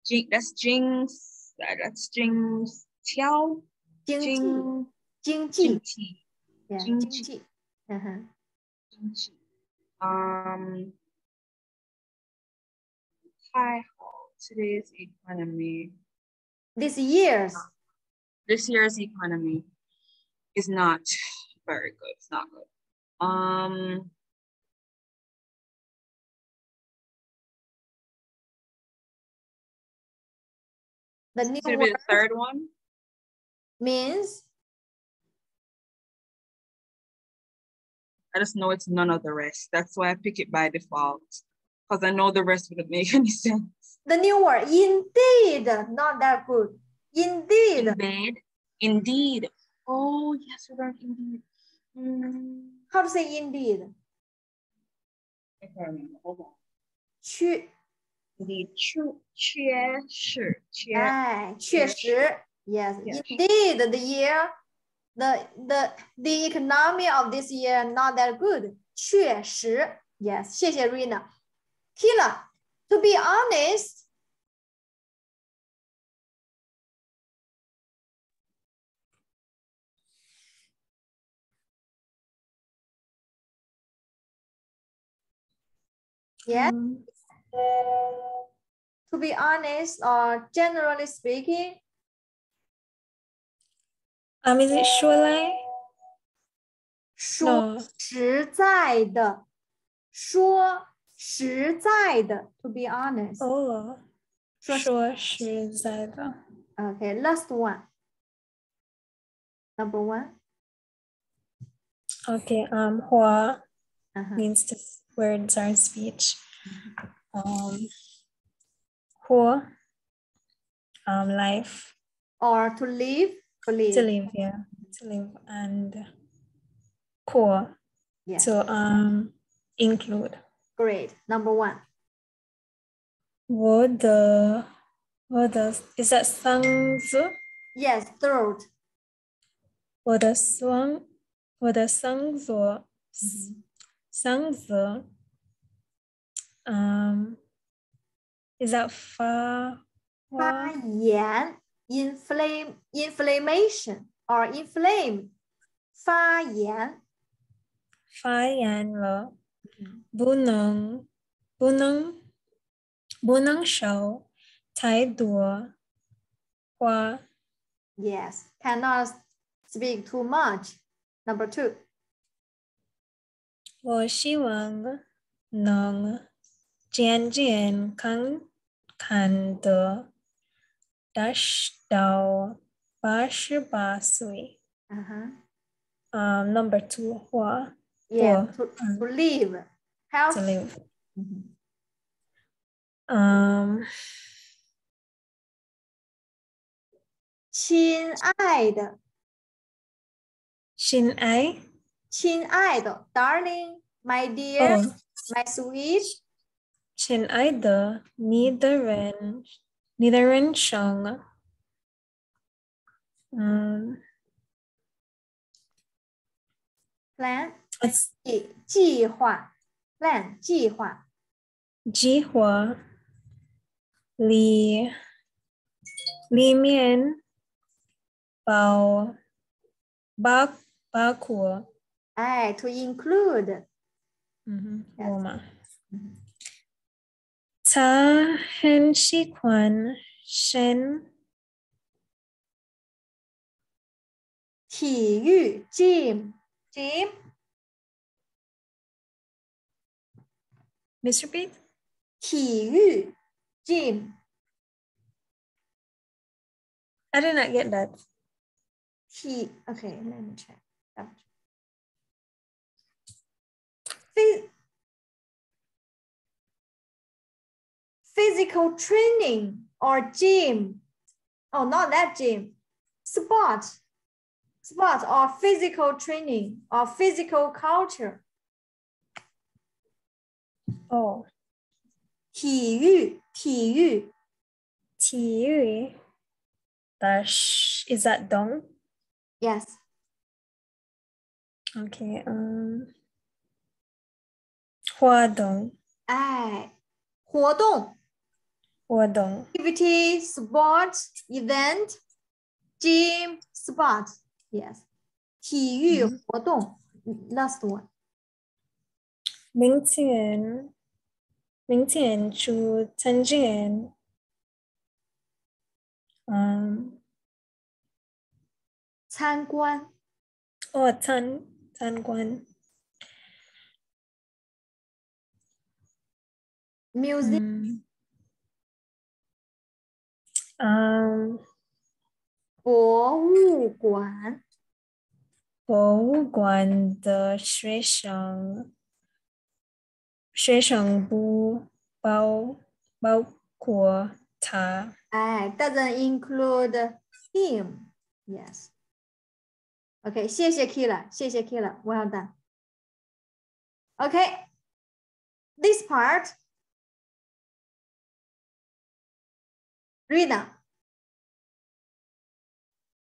Jing, that's Jing's, that, that's Jing's 交经济。经经济。经济 Yeah, 经经济济。嗯哼。经济。 um, 太好 today's economy. This year's. This year's economy is not very good. It's not good. Um, The new be the third one. means I just know it's none of the rest. That's why I pick it by default. Because I know the rest wouldn't make any sense. the new word. Indeed, not that good. Indeed. Indeed. Indeed. Oh, yes, we learned indeed. Hmm, How to say indeed? I can't remember. Hold on. 确 Indeed. True. 确实。确哎，确实 Yes, Yes. indeed, the year, the the the economy of this year not that good. 确实 Yes，谢谢 Rina. Kila, to be honest, yes. Um, To be honest, or generally speaking, um, is it surely? 说 No. 实在的，说实在的。To be honest. Oh, 说说实在的。 Okay, last one. Number one. Okay, um, 话 Uh-huh. means the words are speech. Um, 活, um, life, Or to live, to live. To live, yeah. To live and core. Yeah. So um include. Great. Number one. What the what does is that sangzu? Yes, throat. What the song, what the sangzu sangzu um is that fa 发言 inflame inflammation or inflame 发炎发炎了，不能不能不能受太多话。 yes cannot speak too much number two 我希望能健健康康的 达到八十八岁。 uh-huh. Um, number two, 活 yeah Or, to, to live health to live. Mhm. Um, 亲爱的心爱亲爱的 darling my dear Oh. my sweet 亲爱的你的人 你的人生。嗯。Plan 计计划。Plan 计划。计划。里里面包包包括，哎 to include 嗯哼，Yes. 我嘛，他很喜欢神体育 gym gym Mr. Pete，体育 gym I did not get that. 体 okay let me check double physical training or gym oh not that gym sport sport or physical training or physical culture Oh, 体育体育体育的是 is that dong? yes Okay, um, 活动哎活动 活动 activity, sport, event, gym, sport. Yes. 体育活动。Last one. 明天明天去参见嗯参观。哦参参观 Museum. 嗯嗯博物馆。博物馆的学生学生不包包括他哎，doesn't include him. Yes. OK，谢谢 Kila，谢谢 Kila，well done. OK, this part. Rina,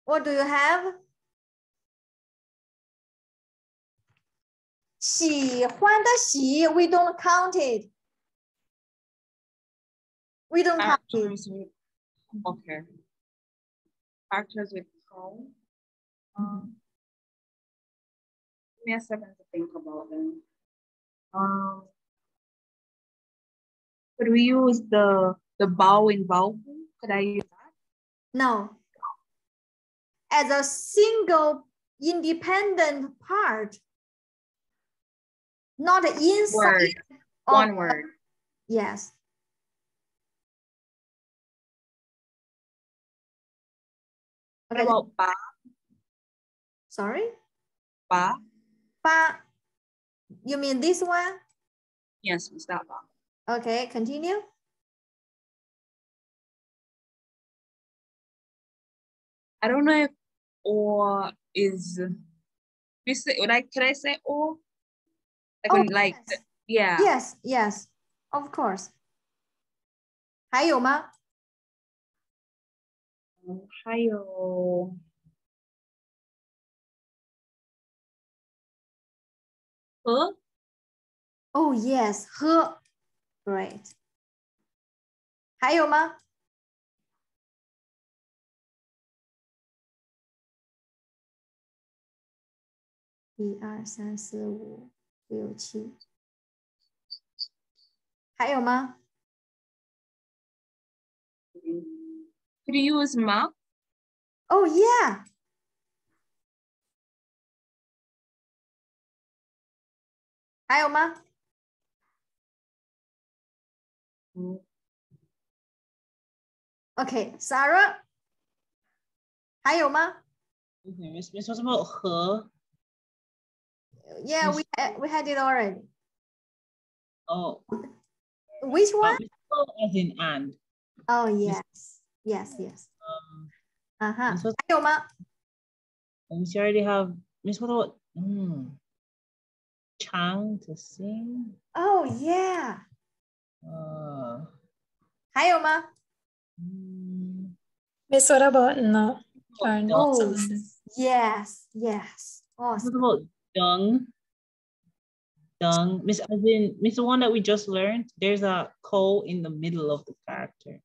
what do you have? 喜欢的喜，we don't count it. We don't count it. Actors with okay. Actors with co. Um, give me a second to think about them. Um, could we use the the bow in bow? Could I use that? No. As a single independent part, not inside. Word. One word. Yes. What about ba? sorry. Ba? Ba. You mean this one? Yes, it's that ba. Okay, continue. I don't know if or is We say, like, could I say oh? Like, Oh, when, like, yes. yeah. Yes, yes, of course. 还有吗？还有和 Oh yes, 喝。Great. 还有吗？ 一二三四五六七，还有吗？Could you use map? Oh yeah. 还有吗？嗯。OK, Sarah，Hayo ma? Okay, this was about her. Yeah, Yes. we had, we had it already. Oh, Which one? but Miss O as in and. Oh yes, yes, yes. Um, 啊哈 Miss，what- 还有吗？ Miss, you already have Miss. What about mm, Chang to sing? Oh yeah， Uh, 还有吗？ mm, Miss, what about no? Or no? Oh. Something. Yes, yes. Oh, what about dung? Dung, Miss, as in Miss, the one that we just learned. There's a ko in the middle of the character.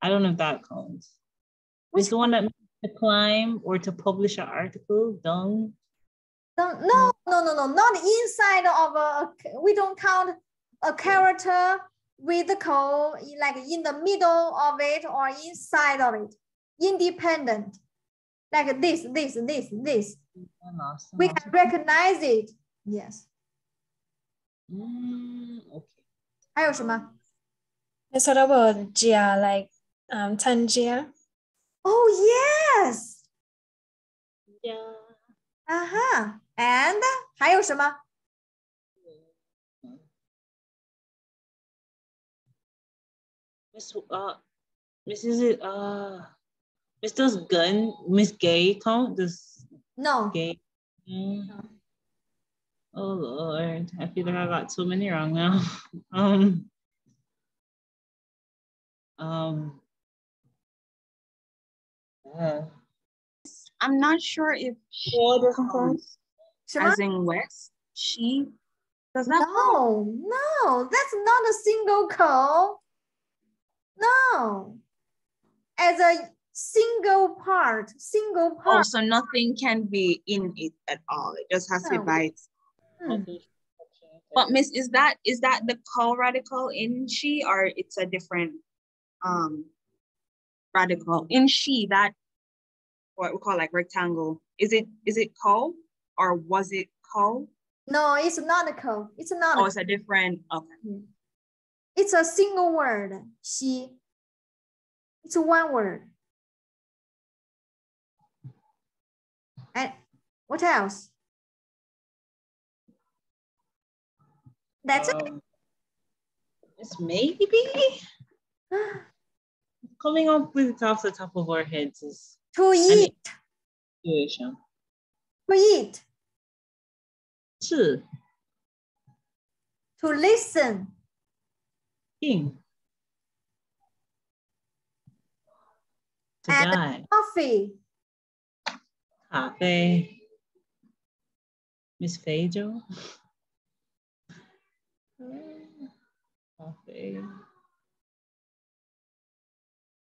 I don't know if that counts. It's the one that to climb or to publish an article. Dung. no, no, no, no, no, not inside of a. We don't count a character with the code like in the middle of it or inside of it. Independent, like this, this, this, this. We can recognize it. Yes. Mm, okay. 还有什么？ Miss, what about Jia? Like um, Tangia? Oh yes. Yeah. 啊哈，and 还有什么？ Miss uh Miss is it uh Miss does gun Miss Gay count? Does No. gay Mm. Oh Lord. I feel like I got so many wrong now. um um uh, I'm not sure if she What counts 什么 as in West. She does not. No, no, that's not a single call. No. As a single part, single part. Oh, so nothing can be in it at all. It just has to be No. by its. Hmm. But Miss, is that is that the co-radical in she or it's a different um radical in she that what we call like rectangle? Is it is it co or was it co? No, it's not a code. It's not. Oh, a it's a different. Okay. It's a single word. She. It's one word. And what else? That's it. Um, Miss maybe coming up with it off the top of our heads is To eat. situation. To eat. 是 To listen. 定 to And- die Coffee. 咖啡 Miss Fejo 咖啡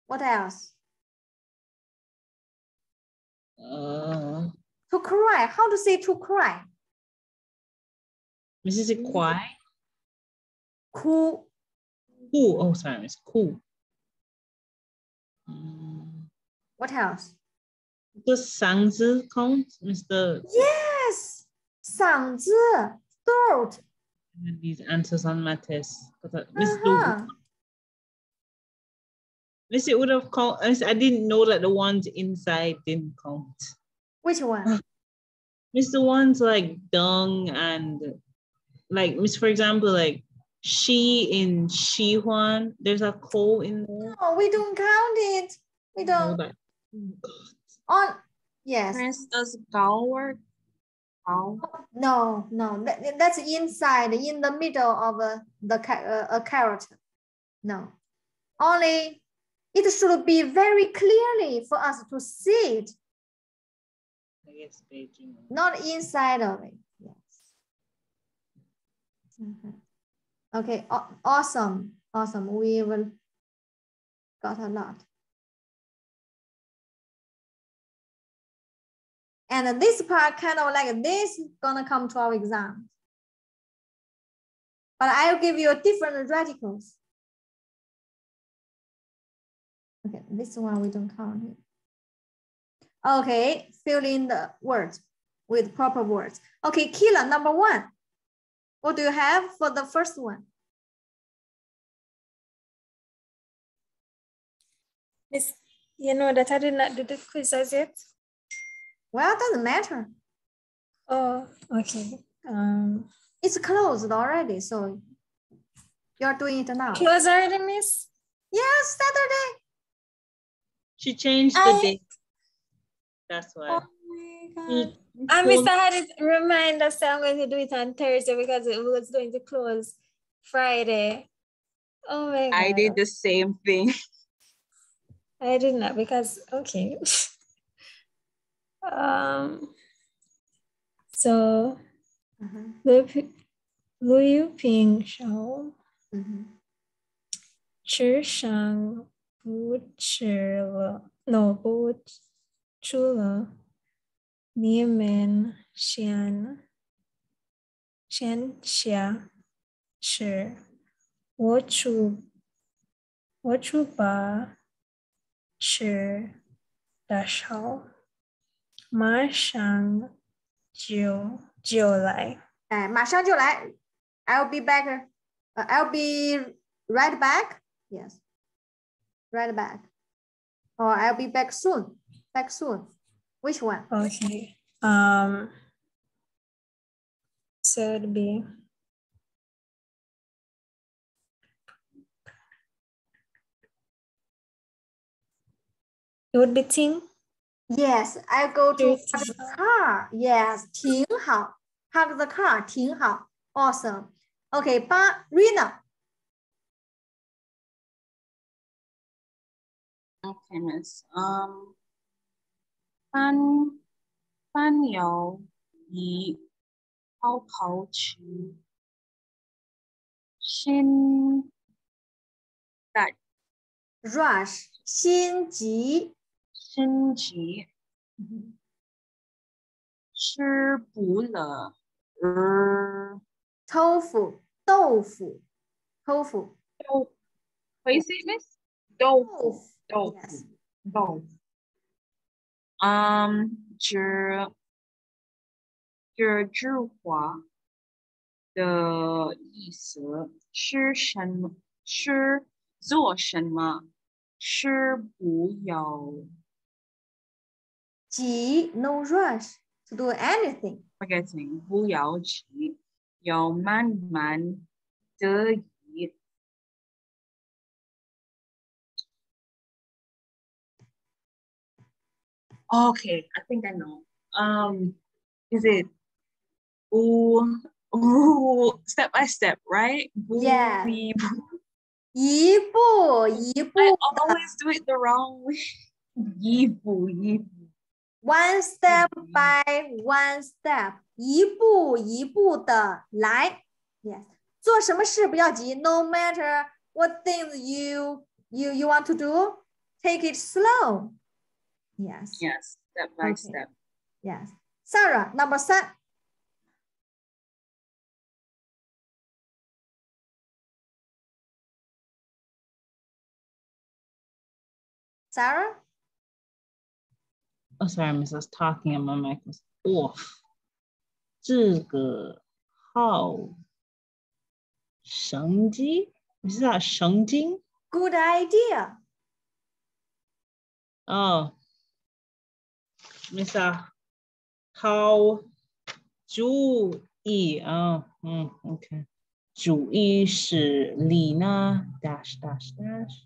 What else? uh To cry. How to say to cry? Mrs. it Kwai 哭。 cool oh sorry Miss cool um, What else? does 嗓子 count Mr. Yes. 嗓子 throat. had these answers on my test but uh, Miss Lu- Uh-huh. Miss it would have count Miss, I didn't know that the ones inside didn't count Which one? Miss the ones like dung and like Miss for example like she in she Huan there's a ko in there. No, we don't count it. We Know don't. that. On. Yes. Prince does gao work? How? No, no, that, that's inside, in the middle of uh, the ca- uh, a character. No, only it should be very clearly for us to see it, I guess Beijing. not inside of it. Yes. Mhm. Okay, aw- awesome, awesome. We will got a lot. And this part kind of like this gonna come to our exam. But I'll give you different radicals. Okay, this one we don't count it. Okay, fill in the words with proper words. Okay, Kila, number one. What do you have for the first one? Miss, you know that I did not do the quiz as yet. Well, it doesn't matter. Oh, okay. Um, It's closed already, so you're doing it now. close already, Miss. Yes, Saturday. She changed the I- date. That's why. Oh my God. She I told- missed. I had it remind us that I'm going to do it on Thursday because it was going to close Friday. Oh my God. I did the same thing. I did not because okay. um. So Mhm, Lu Pi- Lu Yuping Shao mhm. 吃上不吃了，no 不吃了，你们先先下吃，我出我出把吃的少， 马上就就来。哎，马上就来。I'll be back. uh, I'll be right back. Yes. Right back. Or I'll be back soon. Back soon. Which one? Okay. Um. So it'd be. It would be Ting. Yes, I'll go to Yes. park the car. Yes, 停好. Park the car. 停好. Awesome. Okay, but Rina. Okay, miss. Um, 班班友以泡泡吃，新 Rush. 心急. 升级吃不了，呃，豆腐，豆腐豆腐.豆，What you say, miss？豆腐.豆.腐，豆腐。嗯，这这句话的意思是什么？是做什么？是不要 急. No rush to do anything. forgetting，不要急，要慢慢得意。Okay, I think I know. Um, is it ooh, ooh, step by step, right? Yeah. Boo, boo. 一步一步 I always do it the wrong way. 一步一步。 one step by one step，一步一步的来。Yes，做什么事不要急，no matter what things you you you want to do, take it slow. Yes, Yes, step by Okay. step. yes. Sarah, number 三。Sarah? Oh, sorry, Miss. I was talking and my mic was off. 这个号神经，is that 神经？ Good idea. 哦，Miss 啊，好注意啊，嗯，OK，注意是李娜 dash dash dash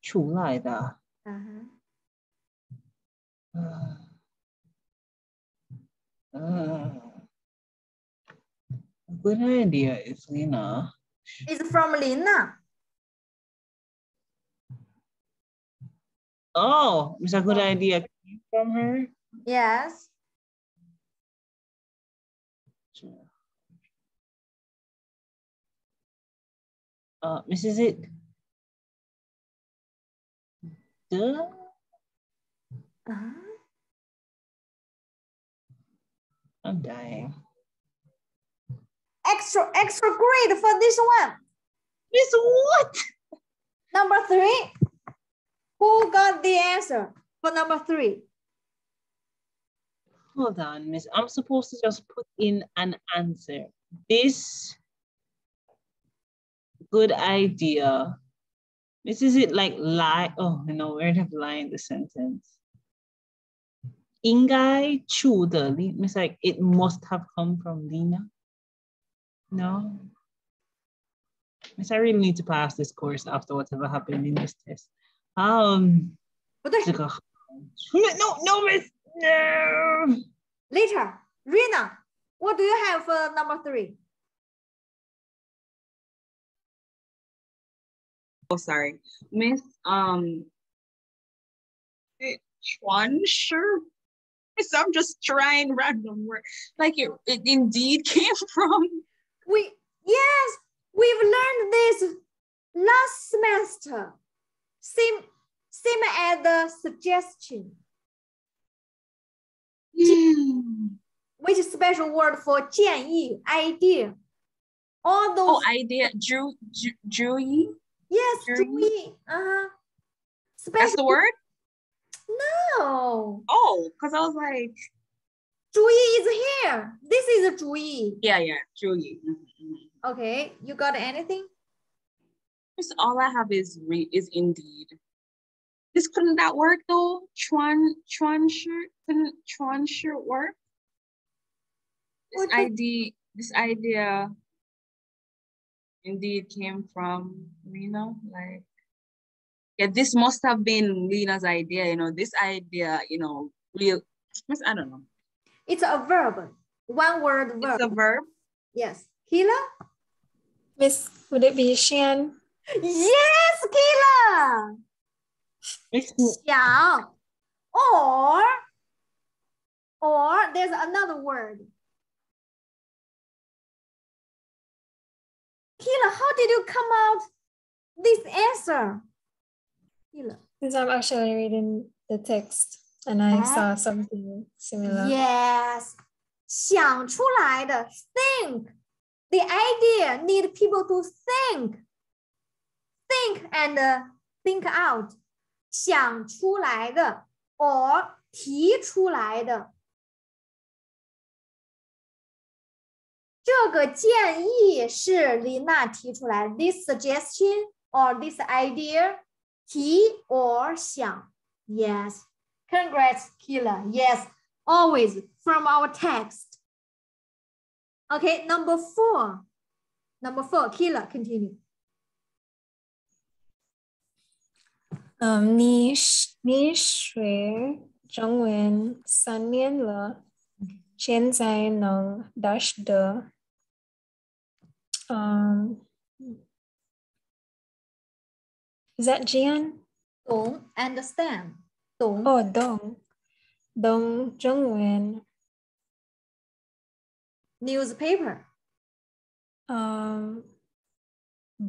出来的，嗯哼 嗯嗯 good idea, is Lena. It's from Lina. Oh, it's a good idea came from her. Yes. Uh, Mrs. It. The Uh-huh. I'm dying. Extra, extra grade for this one. Miss what? Number three. Who got the answer for number three? Hold on, Miss. I'm supposed to just put in an answer. This good idea. This is it like lie. Oh no, where have lie in the sentence? 应该出的 It's like it must have come from Lina. No. Miss, I really need to pass this course after whatever happened in this test. Um, 不对这个 no, no, Miss, no. Later. Rina, what do you have for number three? Oh, sorry, Miss. Um, Chuan sure. so I'm just trying random word. Like it, it indeed came from. We yes, we've learned this last semester. Same same as the suggestion. Mm. Which special word for 建议 idea? All those. Oh, idea. Ju, ju, Jui? Yes, Jui. Uh huh. That's the word? No. Oh, because I was like. Zhuyi is here. This is Zhuyi. Yeah, yeah, Zhuyi. Mm-hmm, mm-hmm. Okay, you got anything? Just all I have is re- is indeed. This couldn't that work though? Chuan Chuan shirt couldn't Chuan shirt work? This what idea this idea indeed came from Reno, like yeah, this must have been Lena's idea, you know, this idea, you know, real I don't know. It's a verb. One word verb. It's a verb. Yes. Kila? Miss, would it be Xian? Yes, Kila. Miss, 想 or or there's another word. Kila, how did you come out this answer? Kila. Since I'm actually reading the text and I Ah. saw something similar. Yes. 想出来的 think. The idea need people to think. Think and uh, think out. 想出来的 or 提出来的。这个建议是李娜提出来的，this suggestion or this idea， 提 or 想，yes。Congrats, Kila. Yes, always from our text. Okay, number four. Number four, Kila, continue. 嗯，你是你学中文三年了，现在能 dash 的，嗯 ，is that Jian？懂 understand 懂哦，懂，懂中文， newspaper 嗯，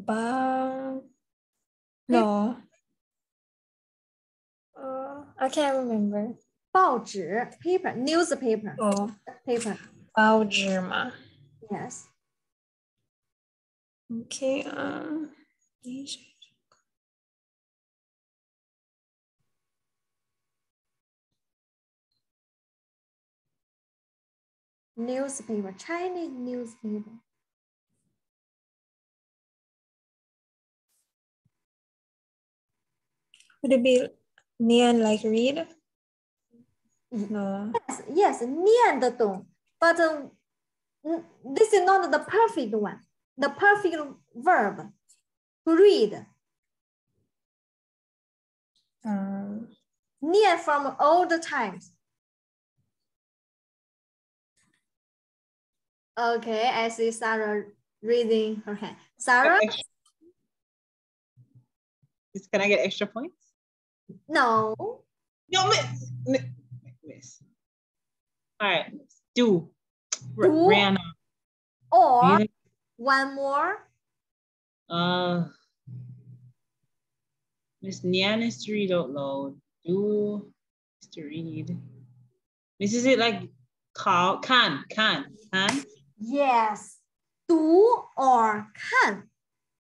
吧，no，呃，I can't remember。报纸 paper newspaper 哦， paper 报纸嘛 yes ，OK，嗯， newspaper, Chinese newspaper. Would it be Nian like read? No. Yes, yes, Nian the Dong. But um, this is not the perfect one. The perfect verb to read. Um, Nian from old times. Okay, I see Sarah reading her hand. Sarah? Can I get extra points? No. No, miss. Miss. miss. All right, do. R- Do? Rihanna. Or one more. Uh, Miss Nian is to read out loud. Do is to read. This is it like call can can can. Yes. 读 or 看.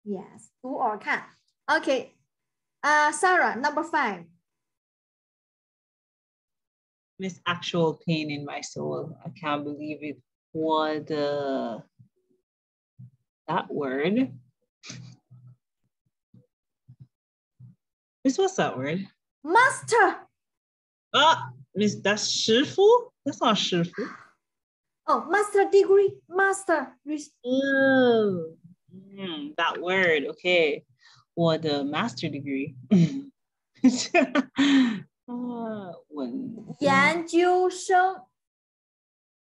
Yes. 读 or 看. Okay. Uh, Sarah, number five. Miss actual pain in my soul. I can't believe it. What uh, that word? Miss, what's that word? Master. Ah, Miss, that's 师傅? That's not 师傅. Oh, master degree. Master. Res- Oh, mm, that word. Okay. 我的 master degree. 啊，文研究生.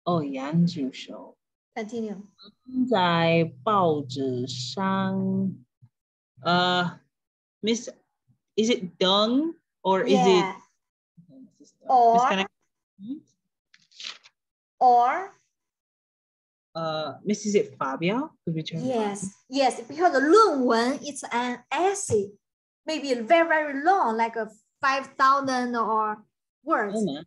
哦，研究生 Continue. 在报纸上。呃，Miss, is it done or is Yeah. it? Miss, Or- can I? Or Uh, Miss, is it 发表？Could we turn? yes, yes, because the 论文 it's an essay, maybe very very long, like a five thousand or words. Oh, man.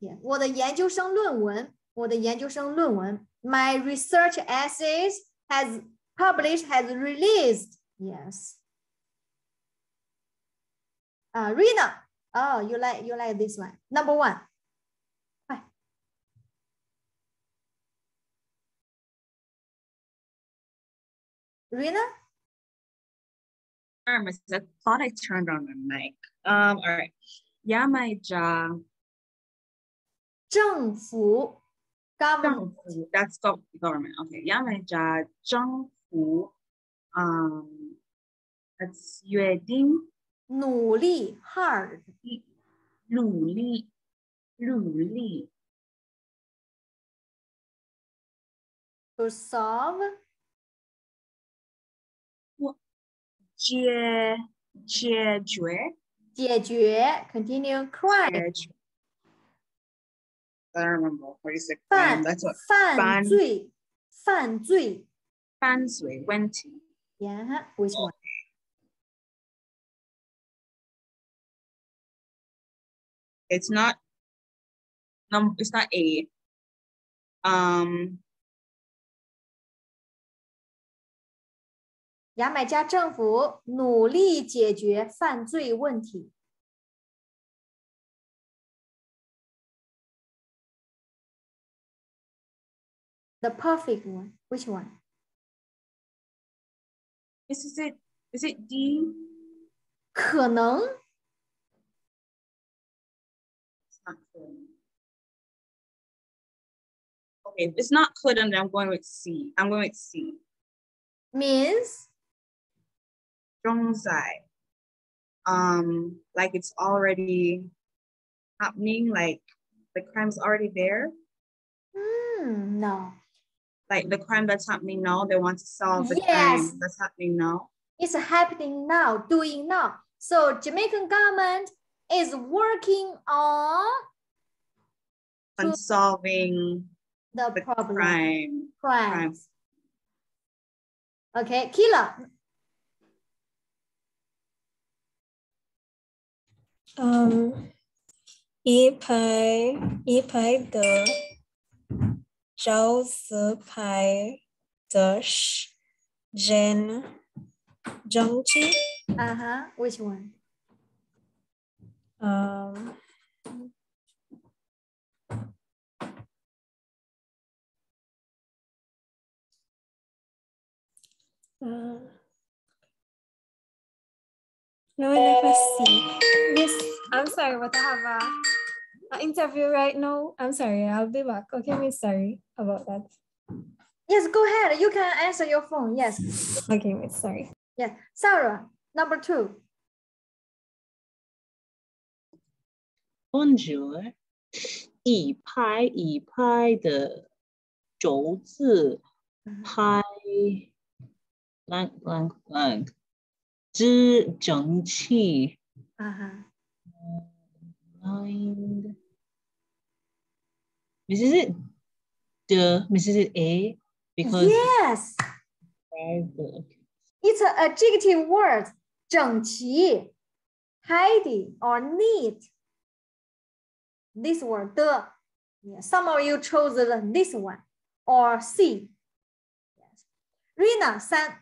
Yeah. 我的研究生论文，我的研究生论文，my research essays has published, has released. Yes. Uh, Rina, oh, you like you like this one. Number one. Rina? Sorry, miss, I thought I turned on my mic. Um, all right. Yamaja 政府 government. that's go- government. Okay. Yamaja 政府 um that's 约定努力 hard 努力努力 to solve 解解决解决 continue crime 解决 I don't remember what you said. 犯 Um, that's what 犯犯罪犯罪犯罪问题 yeah which one it's not num it's not A. Um 牙买加政府努力解决犯罪问题 the perfect one which one is is it is it D? 可能 It's not could. Okay, if it's not could, and I'm going with C. I'm going with C. means 中在 um like it's already happening, like the crime's already there. hmm, no Like the crime that's happening now, they want to solve the Yes. crime that's happening now. it's happening now doing now so Jamaican government is working on To- solving the the problem crime. crimes. Okay, killer. 嗯，一排一排的招四排的是人政治，Uh huh. Which one? 嗯，嗯。No, I never see. Miss, I'm sorry, but I have a, a interview right now. I'm sorry, I'll be back. Okay, Miss, sorry about that. Yes, go ahead. You can answer your phone. Yes. Okay, Miss, sorry. Yes. Sarah, number two. Bonjour，一拍一拍的 轴子嗯拍 blank blank blank 之整齐啊哈 mind Mrs. it the Mrs. it A because Yes, very good. it's an adjective word. 整齐 tidy or neat. This word, the. Yeah, some of you chose the, this one or C. Yes. Rina, 三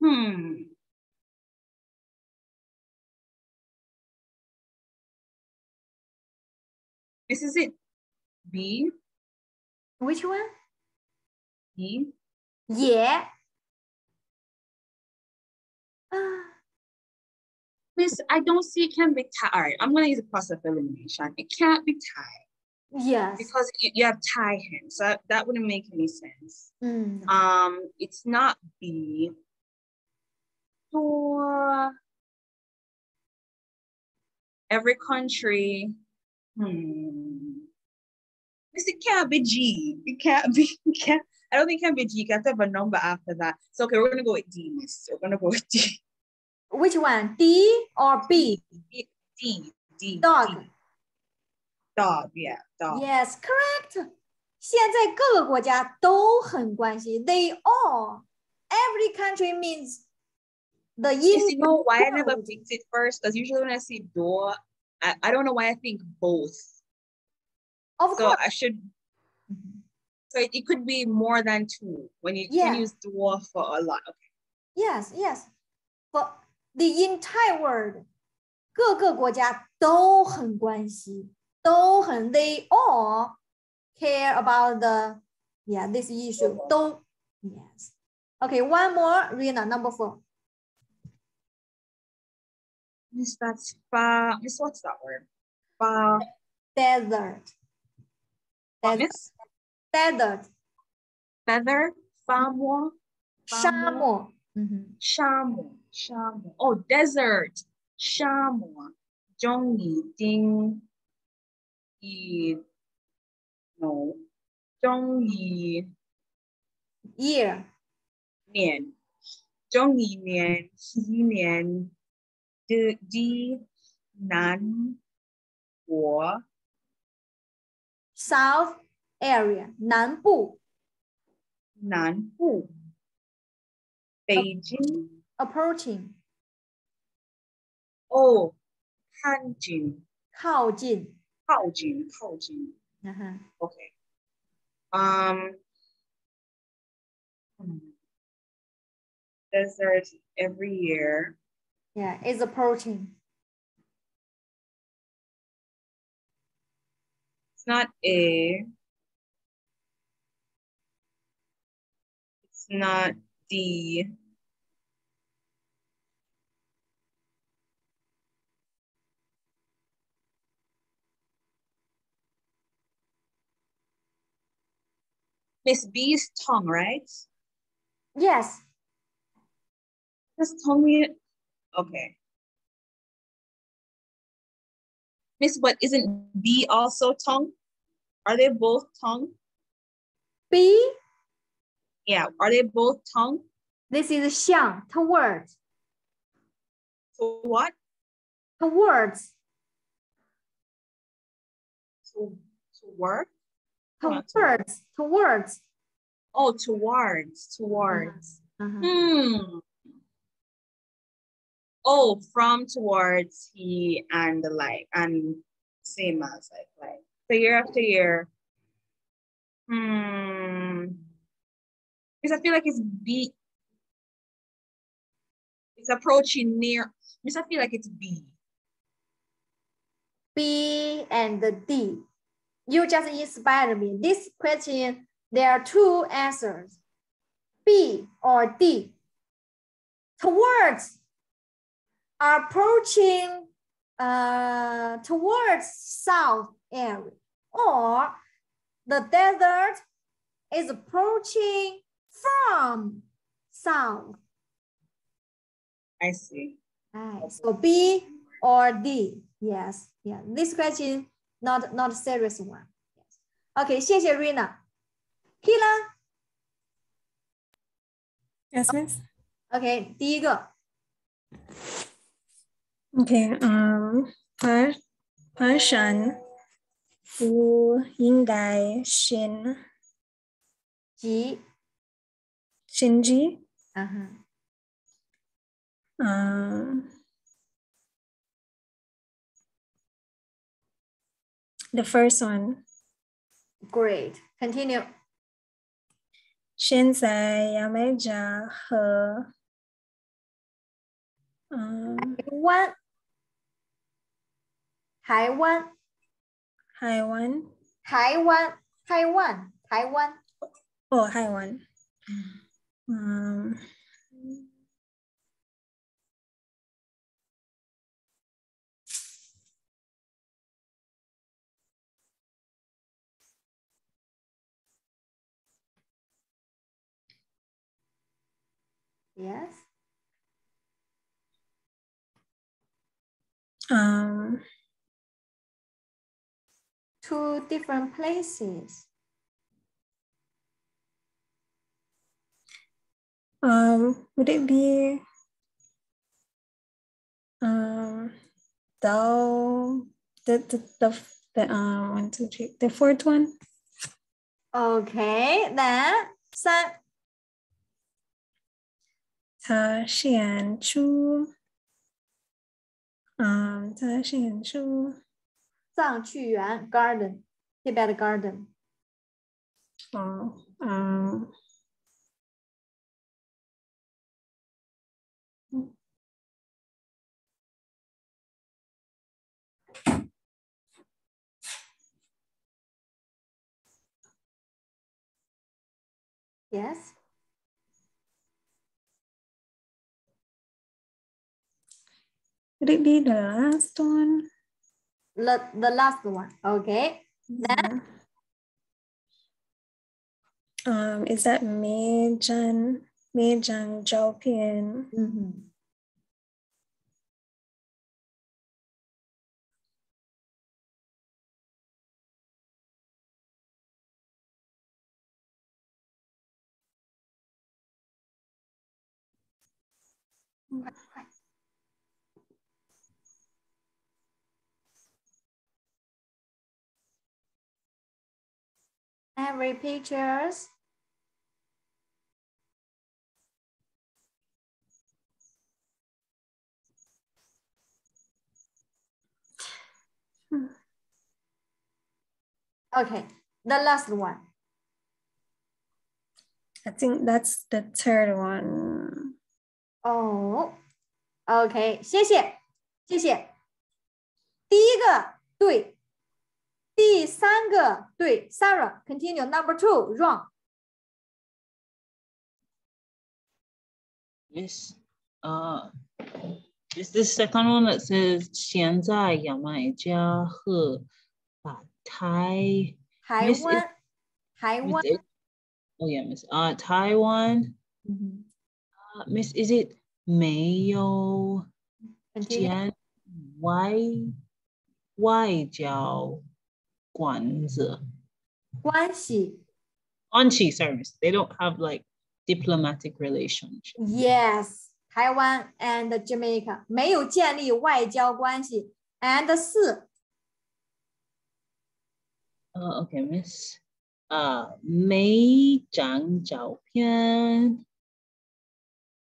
hmm this is it B Which one? B Yeah. Ah, Miss, I don't see it can be tied. All right, I'm gonna use a process of elimination. It can't be tied yes. because you, you have tie hands. so that, that wouldn't make any sense. Mm, Um, it's not B For every country, hmm. Miss, it can't be G. It can't be. It can't. I don't think it can be G. You have to have a number after that. So okay, we're gonna go with D, Miss. We're gonna go with D. Which one? D or B? D. D. D. Dog. D. Dog. Yeah. Dog. Yes, correct. 现在各个国家都很关心。They all, every country means the Yes, yin. you know why I never word. picked it first? Because usually when I see door, I, I don't know why I think both. Of So course. I should. So it, it could be more than two when you Yeah. can use door for a lot. Okay. Yes, yes. But the entire world, 各个国家都很关心，都很 they all care about the yeah this issue. 都 yes. Okay, one more, Rina, number four. Miss, that's far. Miss, what's that word? Far. Desert. Desert. Miss Desert. feather. Far more. 沙漠。嗯哼。Shamu. Shamu. Oh, desert. Shamu. 中你丁一 no 中一 year 年中一年一年 的的南国 south area 南部南部北京 approaching 哦看近靠近。靠近靠近嗯哼 Okay. Um. hmm. Desert every year. yeah it's a protein. It's not A. It's not D. Miss B's tongue, right? yes Just tongue me. Okay. Miss, but isn't B also tongue? Are they both tongue? B Yeah, are they both tongue? this is 向 towards So what? towards To, to work? Not towards towards Oh, towards, towards. Mhm. Hmm. Oh, from towards he and the like, and same as like like. So year after year. Hmm. Because I feel like it's B. It's approaching near. Because I feel like it's B. B and the D. You just inspired me. This question, there are two answers, B or D. Towards, approaching uh, towards south area or the desert is approaching from south. I see. Right. So B or D. Yes. Yeah. This question not not serious one. Yes. Okay. 谢谢 Rina. Kila. Yes, miss. OK，第一个 Okay, um, 爬爬山不应该先急，先急。嗯哼， Um, the first one. Great. Continue. 现在牙买加和嗯湾， 台湾，海湾台湾，台湾，台湾。哦海湾嗯 Yes. um Two different places. um would it be um the the the the, the um one two three the fourth one Okay. Then 三他显出嗯他显出 藏趣园 Garden Tibet Garden. 哦嗯 Yes. would it be the last one The, the last one. Okay. Then Um, is that Meijan Meijan Zhaopian? mhm. every pictures. Hmm. Okay, the last one. I think that's the third one. Oh, OK，谢谢，谢谢。第一个对， 第三个对。Sarah, continue. Number two, wrong. This, uh, is the second one that says 现在牙买加和把台台 Miss 湾，台 Miss 湾。 it- Oh yeah, Miss. Uh, Taiwan. 嗯哼 Uh, Miss, is it 没有 Continue. 见外外交 官子关系。 Anchi service. They don't have like diplomatic relationship. Yes, 台湾 and Jamaica 没有建立外交关系。And 四 Uh, okay, Miss. Uh, 每张照片。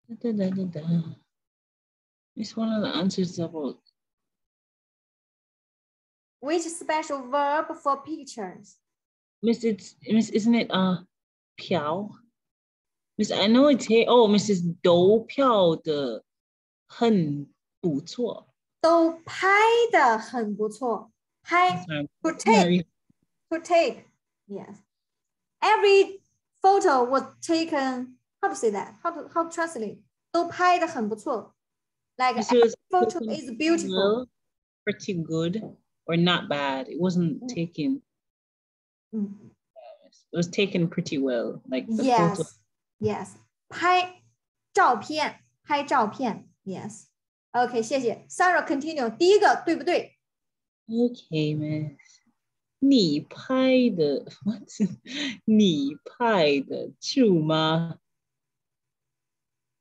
Da, da, da, da, da. Miss, one of the answers is about which special verb for pictures? Miss. It's Miss, isn't it? Uh, 票. Miss, I know it's here. Oh, Mrs. 都票的很不错。都拍的很不错。 拍 Sorry. to take Sorry. to take. Yes. Every photo was taken. How to say that? How to how to translate? 都拍的很不错。Like This every was photo taken is beautiful. well, pretty good, or not bad. It wasn't Mm. taken. Mm. It was taken pretty well. Like the Yes. photo. Yes. 拍照片，拍照片。Yes. OK，谢谢。Sarah continue。第一个对不对？ Okay, miss. 你拍的 what? 你拍的 true 吗？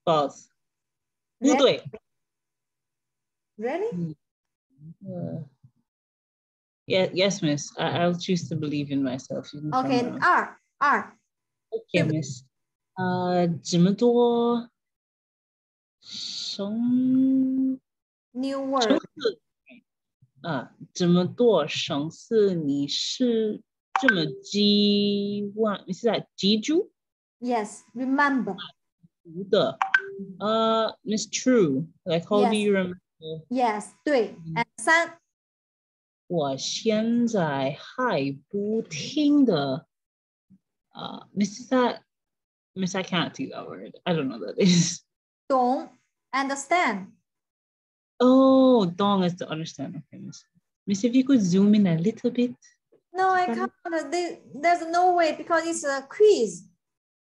False. 不 Re- 对。 Really? Uh, yeah, yes, miss. I, I'll choose to believe in myself. even if I'm OK， wrong. 二二 Okay, miss. 呃，这么多生 new 生 word。字啊，这么多生字，你是这么记忘？你是在记住 Yes. Remember. 的？呃，Miss True, like how do Yes. you remember? Yes. 对。And 三 我现在还不停的啊，Miss that Miss I can't do that word. I don't know what that is. 懂 understand. Oh, dong is to understand. Okay, Miss. Miss, if you could zoom in a little bit. No, I Sorry. can't. There- There's no way because it's a quiz.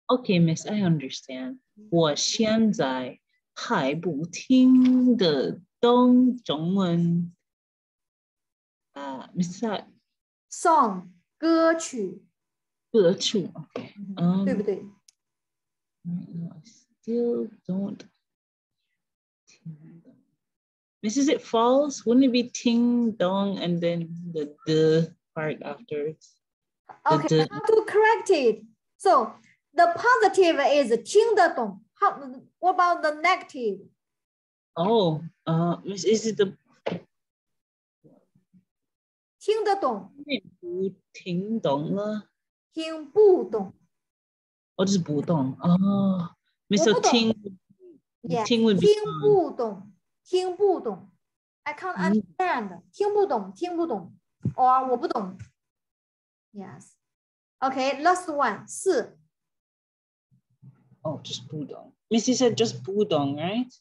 Okay, Miss, I understand. 我现在还不停的懂中文。 啊、Miss that Song 歌曲，歌曲 Okay. Um, 对不对？ right now I still don't. Miss, is it false? Wouldn't it be ting dong and then the the part afterwards? The- Okay, the- how to correct it? So the positive is 听得懂。How? What about the negative? Oh, uh, Miss, is it the 听得懂，不听懂了？听不懂。哦，就是不动哦。Miss 我不懂 Ting Yes. Ting would be 听 fine. 不懂，听不懂。I can't 嗯 understand. 听不懂，听不懂。or 我不懂。Yes. Okay, last one 四 Oh, just 不动。Miss, you said just 不动, right?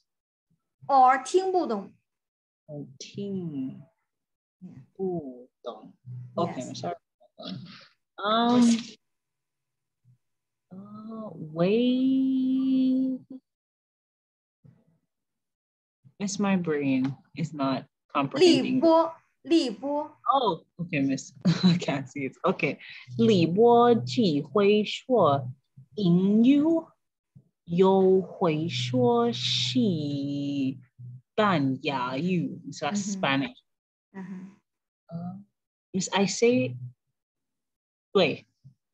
or 听不懂。哦，听 Yeah. 不 song. Okay, yes. sorry. Um, uh, wait. It's my brain. It's not comprehending. Li Bo, Li Bo. Oh, okay, miss. I can't see it. Okay. Li Bo Ji Hui Shuo Ying Yu Yo Hui Shuo Shi Dan Ya Yu. So that's mm -hmm. Spanish. Mm-hmm. Uh -huh. uh, Miss, I say 对。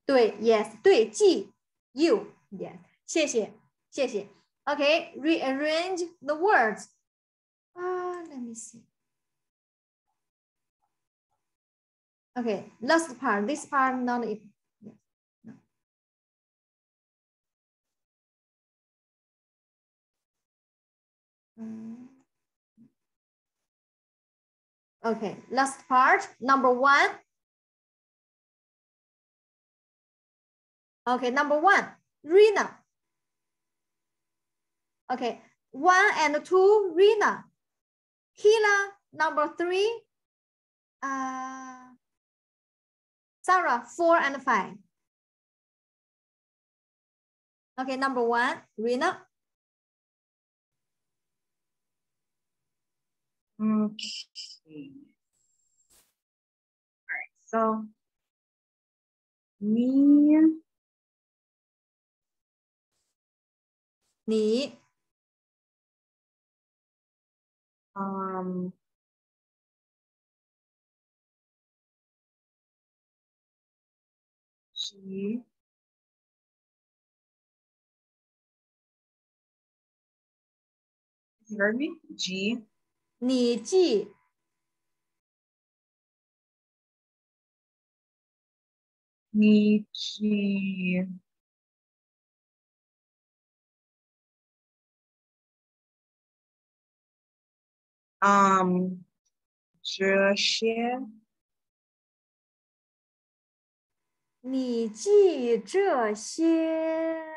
对，yes，对，记，you，yes，谢谢，谢谢。Okay, rearrange the words. Ah, let me see. Okay, last part. This part not it. Yes. No. Mm. Okay, last part, number one. Okay, number one, Rina. Okay, one and two, Rina. Hila, number three. Uh, Sarah, four and five. Okay, number one, Rina. Okay. All right, so me, 你 um, she, you heard me? G, 你记 你去嗯这些。你记这些。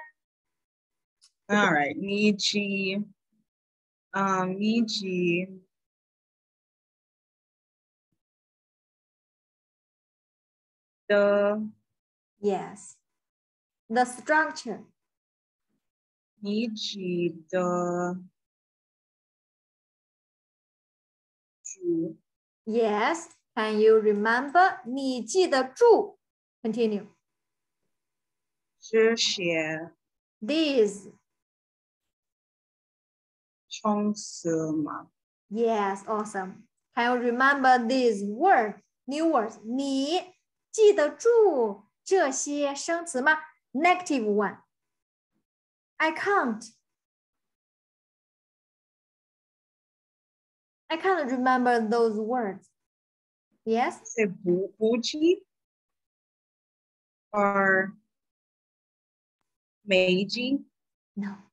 All right 你记啊你记的 Yes. The structure. 你记的主 Yes. Can you remember? 你记得住 Continue. 这些 These. 充实吗？ Yes. Awesome. Can you remember these words? New words. 你记得住 这些生词吗？Negative one. I can't. I can't remember those words. Yes. 是不不记 or 没记 No.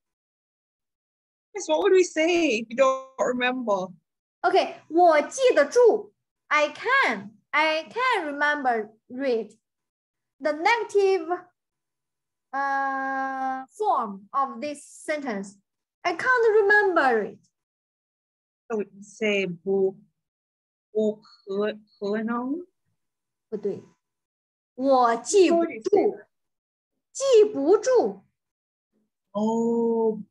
Yes, what would we say if you don't remember? Okay, 我记得住。I can. I can remember read. The negative uh, form of this sentence. I can't remember it. So say 不不可可能不对，我记不住，记不住。哦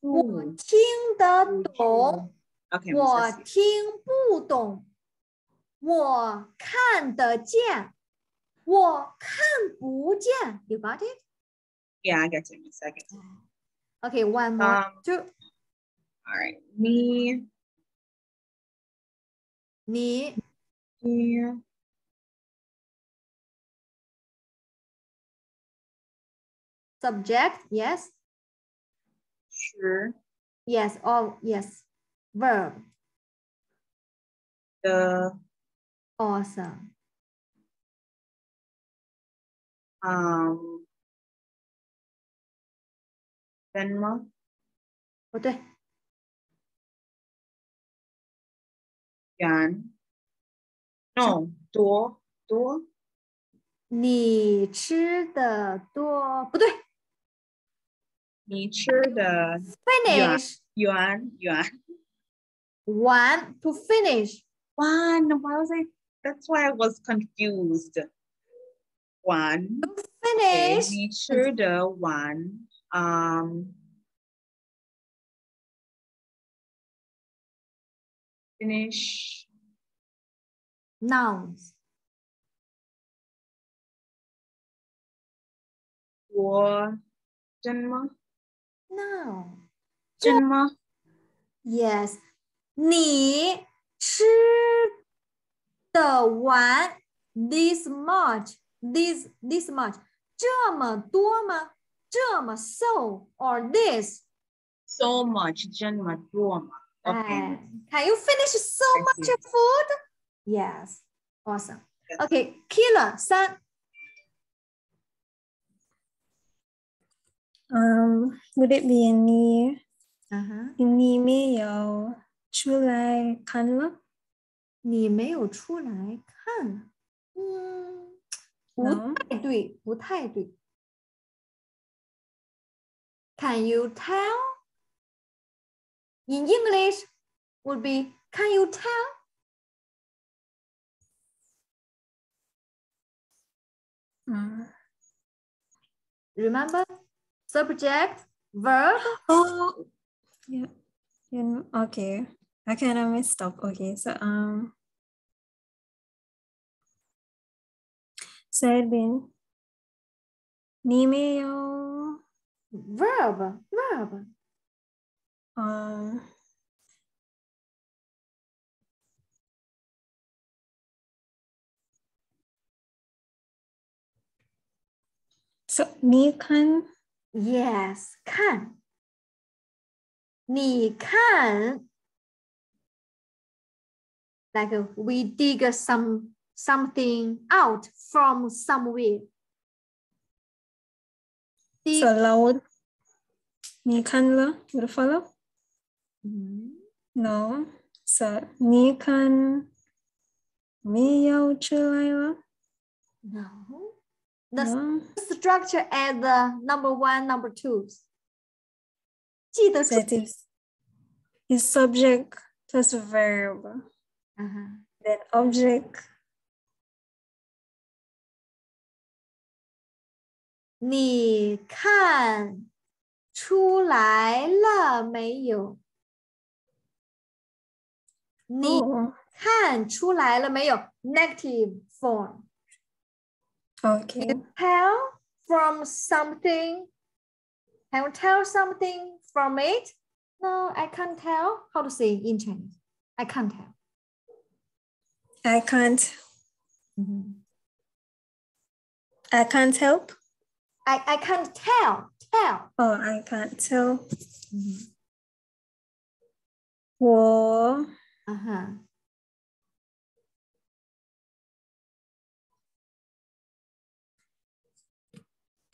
不我听得懂，Okay, 我听不懂。我看得见，我看不见。You got it? Yeah, I get it, Miss. I get it. Okay, one more. Um, two. All right. 你你你 subject, yes, 是 yes, all yes. Verb, 的 awesome. um 什么不对，远 No 多多你吃的多，不对你吃的，finish 远远 one to finish. one why was I that's why I was confused one okay, Finish 你吃的晚 um finish nouns. 我真吗 Noun. 真吗 Yes，你吃的完 this much this this much 这么多吗？这么 so or this？ so much 真吗多吗 okay Eh, can you finish so I much see. food? Yes, awesome. Yes. Okay, killer 三 Um, would it be 你嗯哼，你没有出来看了？你没有出来看，嗯， 不 No 太对，不太对。Can you tell? In English, would be Can you tell? Mm. Remember, subject, verb. Oh, yeah. yeah. Okay. I kind of messed up. Okay. So, um, Serbin. Nime yo. Verb, verb. Um, so, ni can? Yes, can. 你看, like we dig some something out from somewhere. Dig, so loud 你看了 would it follow Mhm. no so 你看没有出来了 No. The No. structure as the number one, number two. 记得住 That is, is subject plus verb, 嗯哼 then object. 你看出来了没有？你 Oh, 看出来了没有？Negative form. okay. Tell from something. Can you tell something from it? No, I can't tell. How to say in Chinese? I can't tell. I can't, Mhm. I can't help. I, I can't tell. Tell. Oh, I can't tell. 嗯哼我嗯哼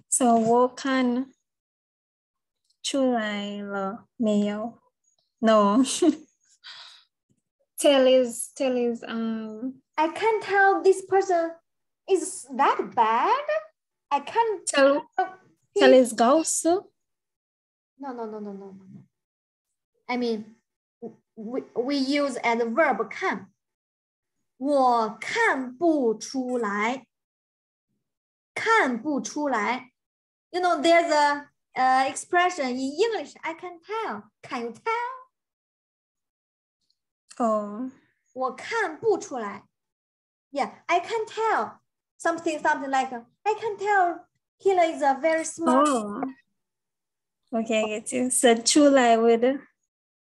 So 我看出来了没有？No. tell is tell is um I can't tell this person is that bad. I can't tell tell. tell is 告诉 No, no, no, no, no, no, no. I mean, w- we, we use as a verb 看。我看不出来。看不出来。You know, there's a uh, expression in English. I can tell. Can you tell? Oh, 我看不出来。Yeah, I can tell something, something like I can tell Hila is a very smart. oh. Okay, I get you. So 出来 would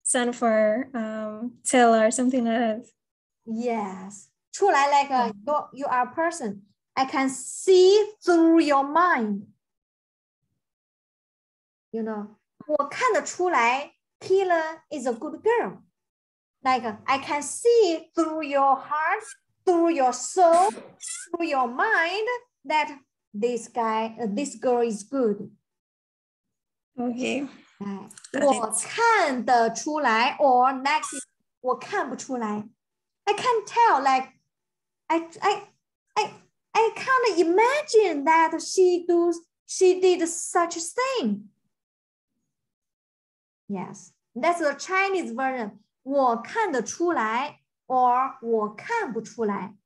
stand for um tell or something like that. Yes. 出来 like a, you, you are a person. I can see through your mind. You know, 我看得出来 Kila is a good girl. Like I can see through your heart, through your soul, through your mind that this guy, uh, this girl is good. Okay. 哎， Got 我 it. 看得出来，or next，我看不出来。I can tell, like, I, I, I, I can't imagine that she do, she did such thing. Yes, that's the Chinese version. 我看得出来 ，or 我看不出来。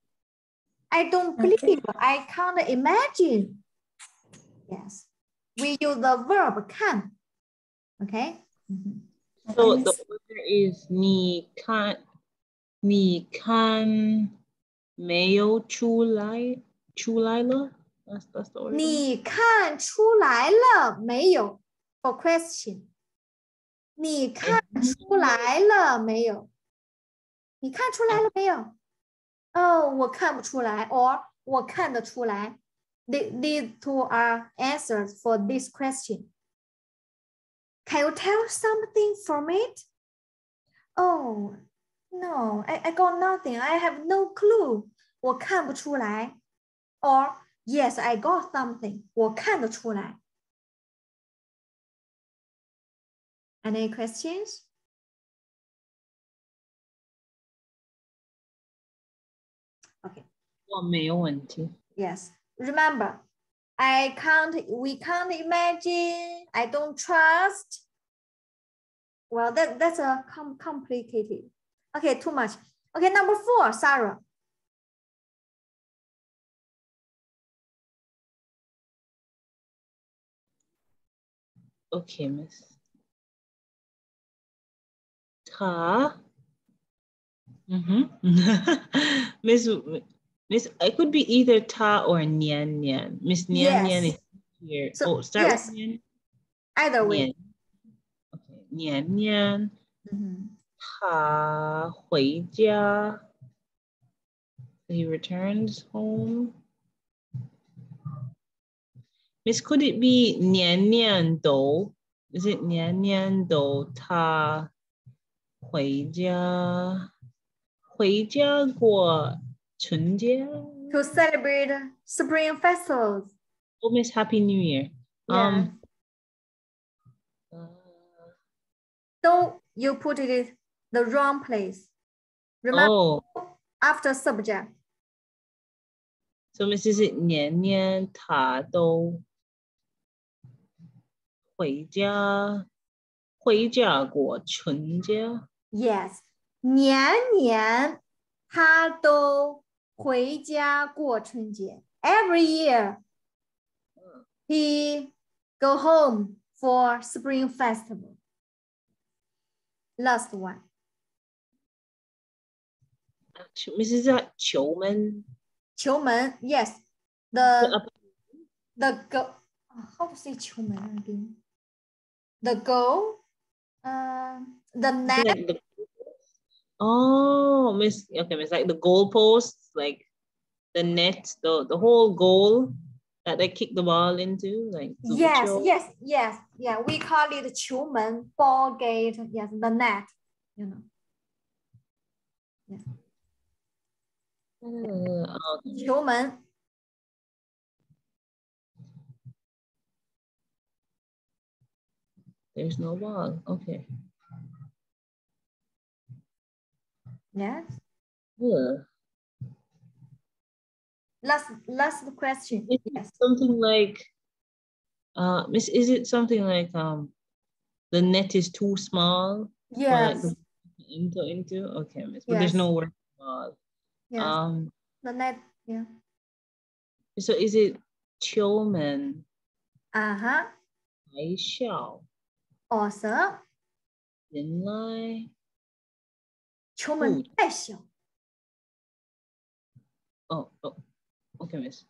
I don't Okay. believe. I can't imagine. Yes, we use the verb 看。Okay. Mhm. So Okay. the order is 你看你看没有出来出来了 That's that's the order. 你看出来了没有？For question，你看出来了没有？ 你看出来了没有？哦，我看不出来，or 我看得出来。The- These two are answers for this question. Can you tell something from it? Oh, no, I, I got nothing. I have no clue. 我看不出来。Or yes, I got something. 我看得出来。Any questions? 我没有问题。 Yes. Remember, I can't, we can't imagine, I don't trust. Well, that, that's a com complicated. Okay, too much. Okay, number four, Sarah. Okay, miss. 他 Mm-hmm. Miss Miss, it could be either ta or Nian Nian. Miss Nian yes. is here. So, oh, start yes. with nyan. Either way. Nyan. Okay, Nian Nian. Mm-hmm. Ta hui jia. He returns home. Miss, could it be nian nian Do? Is it nian nian Do ta hui jia? Hui jia 春节? To celebrate spring festivals. Oh, Miss, Happy New Year. Um. uh, So you put it the wrong place. Remember oh, after subject. So Mrs. 年年他都回家回家过春节。 Yes，年年他都 回家过春节。Every year he go home for Spring Festival. Last one. Mrs. 球门球门，yes. The uh, the go. uh, How to say 球门 again? The goal. Uh, the net. like the- oh, Miss. Okay, Miss. Like the goalposts, like the net, the the whole goal that they kick the ball into, like. Yes, 足球 yes, yes. Yeah, we call it 球门 ball gate. Yes, the net. You know. Uh, okay. 球门 There's no ball. Okay. Yes. Yeah. Last last question. Is it Yes. something like, uh, Miss? Is it something like um, the net is too small? for, like, Yes. the- Into into okay, Miss. But there's Yes. no word ball. Yes. Um. The net. Yeah. So is it 球门 Uh huh. 还小 Also, 人来 球门太小。哦哦，OK Miss，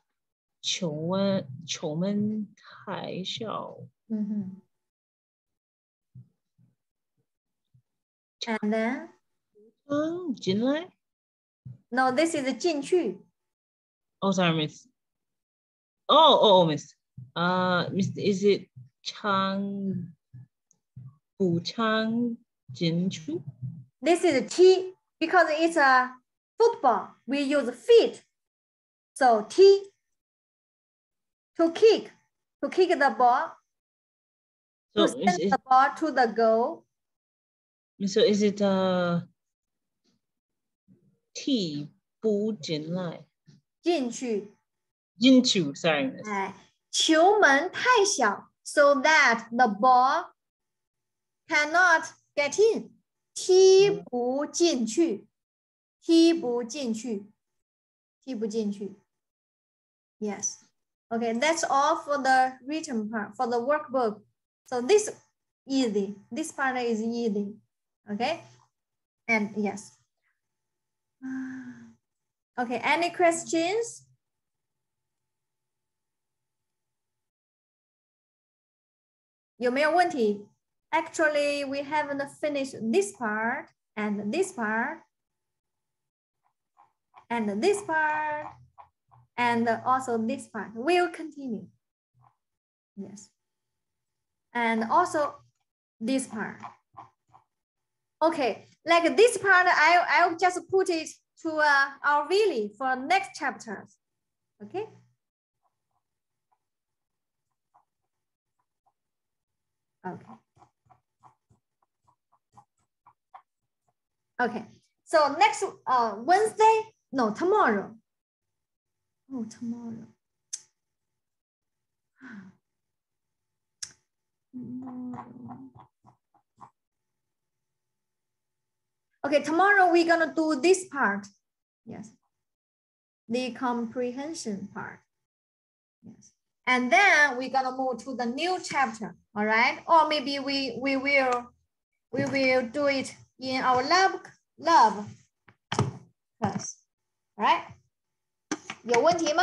球门球门太小，嗯哼。And then, 嗯，进来。no, this is 进去。Oh, sorry, Miss. Oh, oh, oh, Miss. Uh, Miss, is it Chang? 补偿进去 This is T because it's a football. We use feet. So T to kick, to kick the ball, So to is send it the ball to the goal. so is it uh T 补进来进去。进去 sorry miss 哎，球门太小，so that the ball cannot get in， 踢不进去，踢不进去，踢不进去。Yes. Okay, that's all for the written part, for the workbook. So this easy. This part is easy. Okay. And yes. Okay, any questions? Actually, we haven't finished this part and this part and this part and also this part. We'll continue. Yes. And also this part. Okay, like this part, I, I'll just put it to uh, our really for next chapters. Okay. Okay. Okay. So next uh Wednesday, no tomorrow. Oh, tomorrow. Okay, tomorrow we're gonna do this part. Yes. The comprehension part. Yes. And then we're gonna move to the new chapter, all right? Or maybe we we will we will do it in our lab lab class, all right? 有问题吗？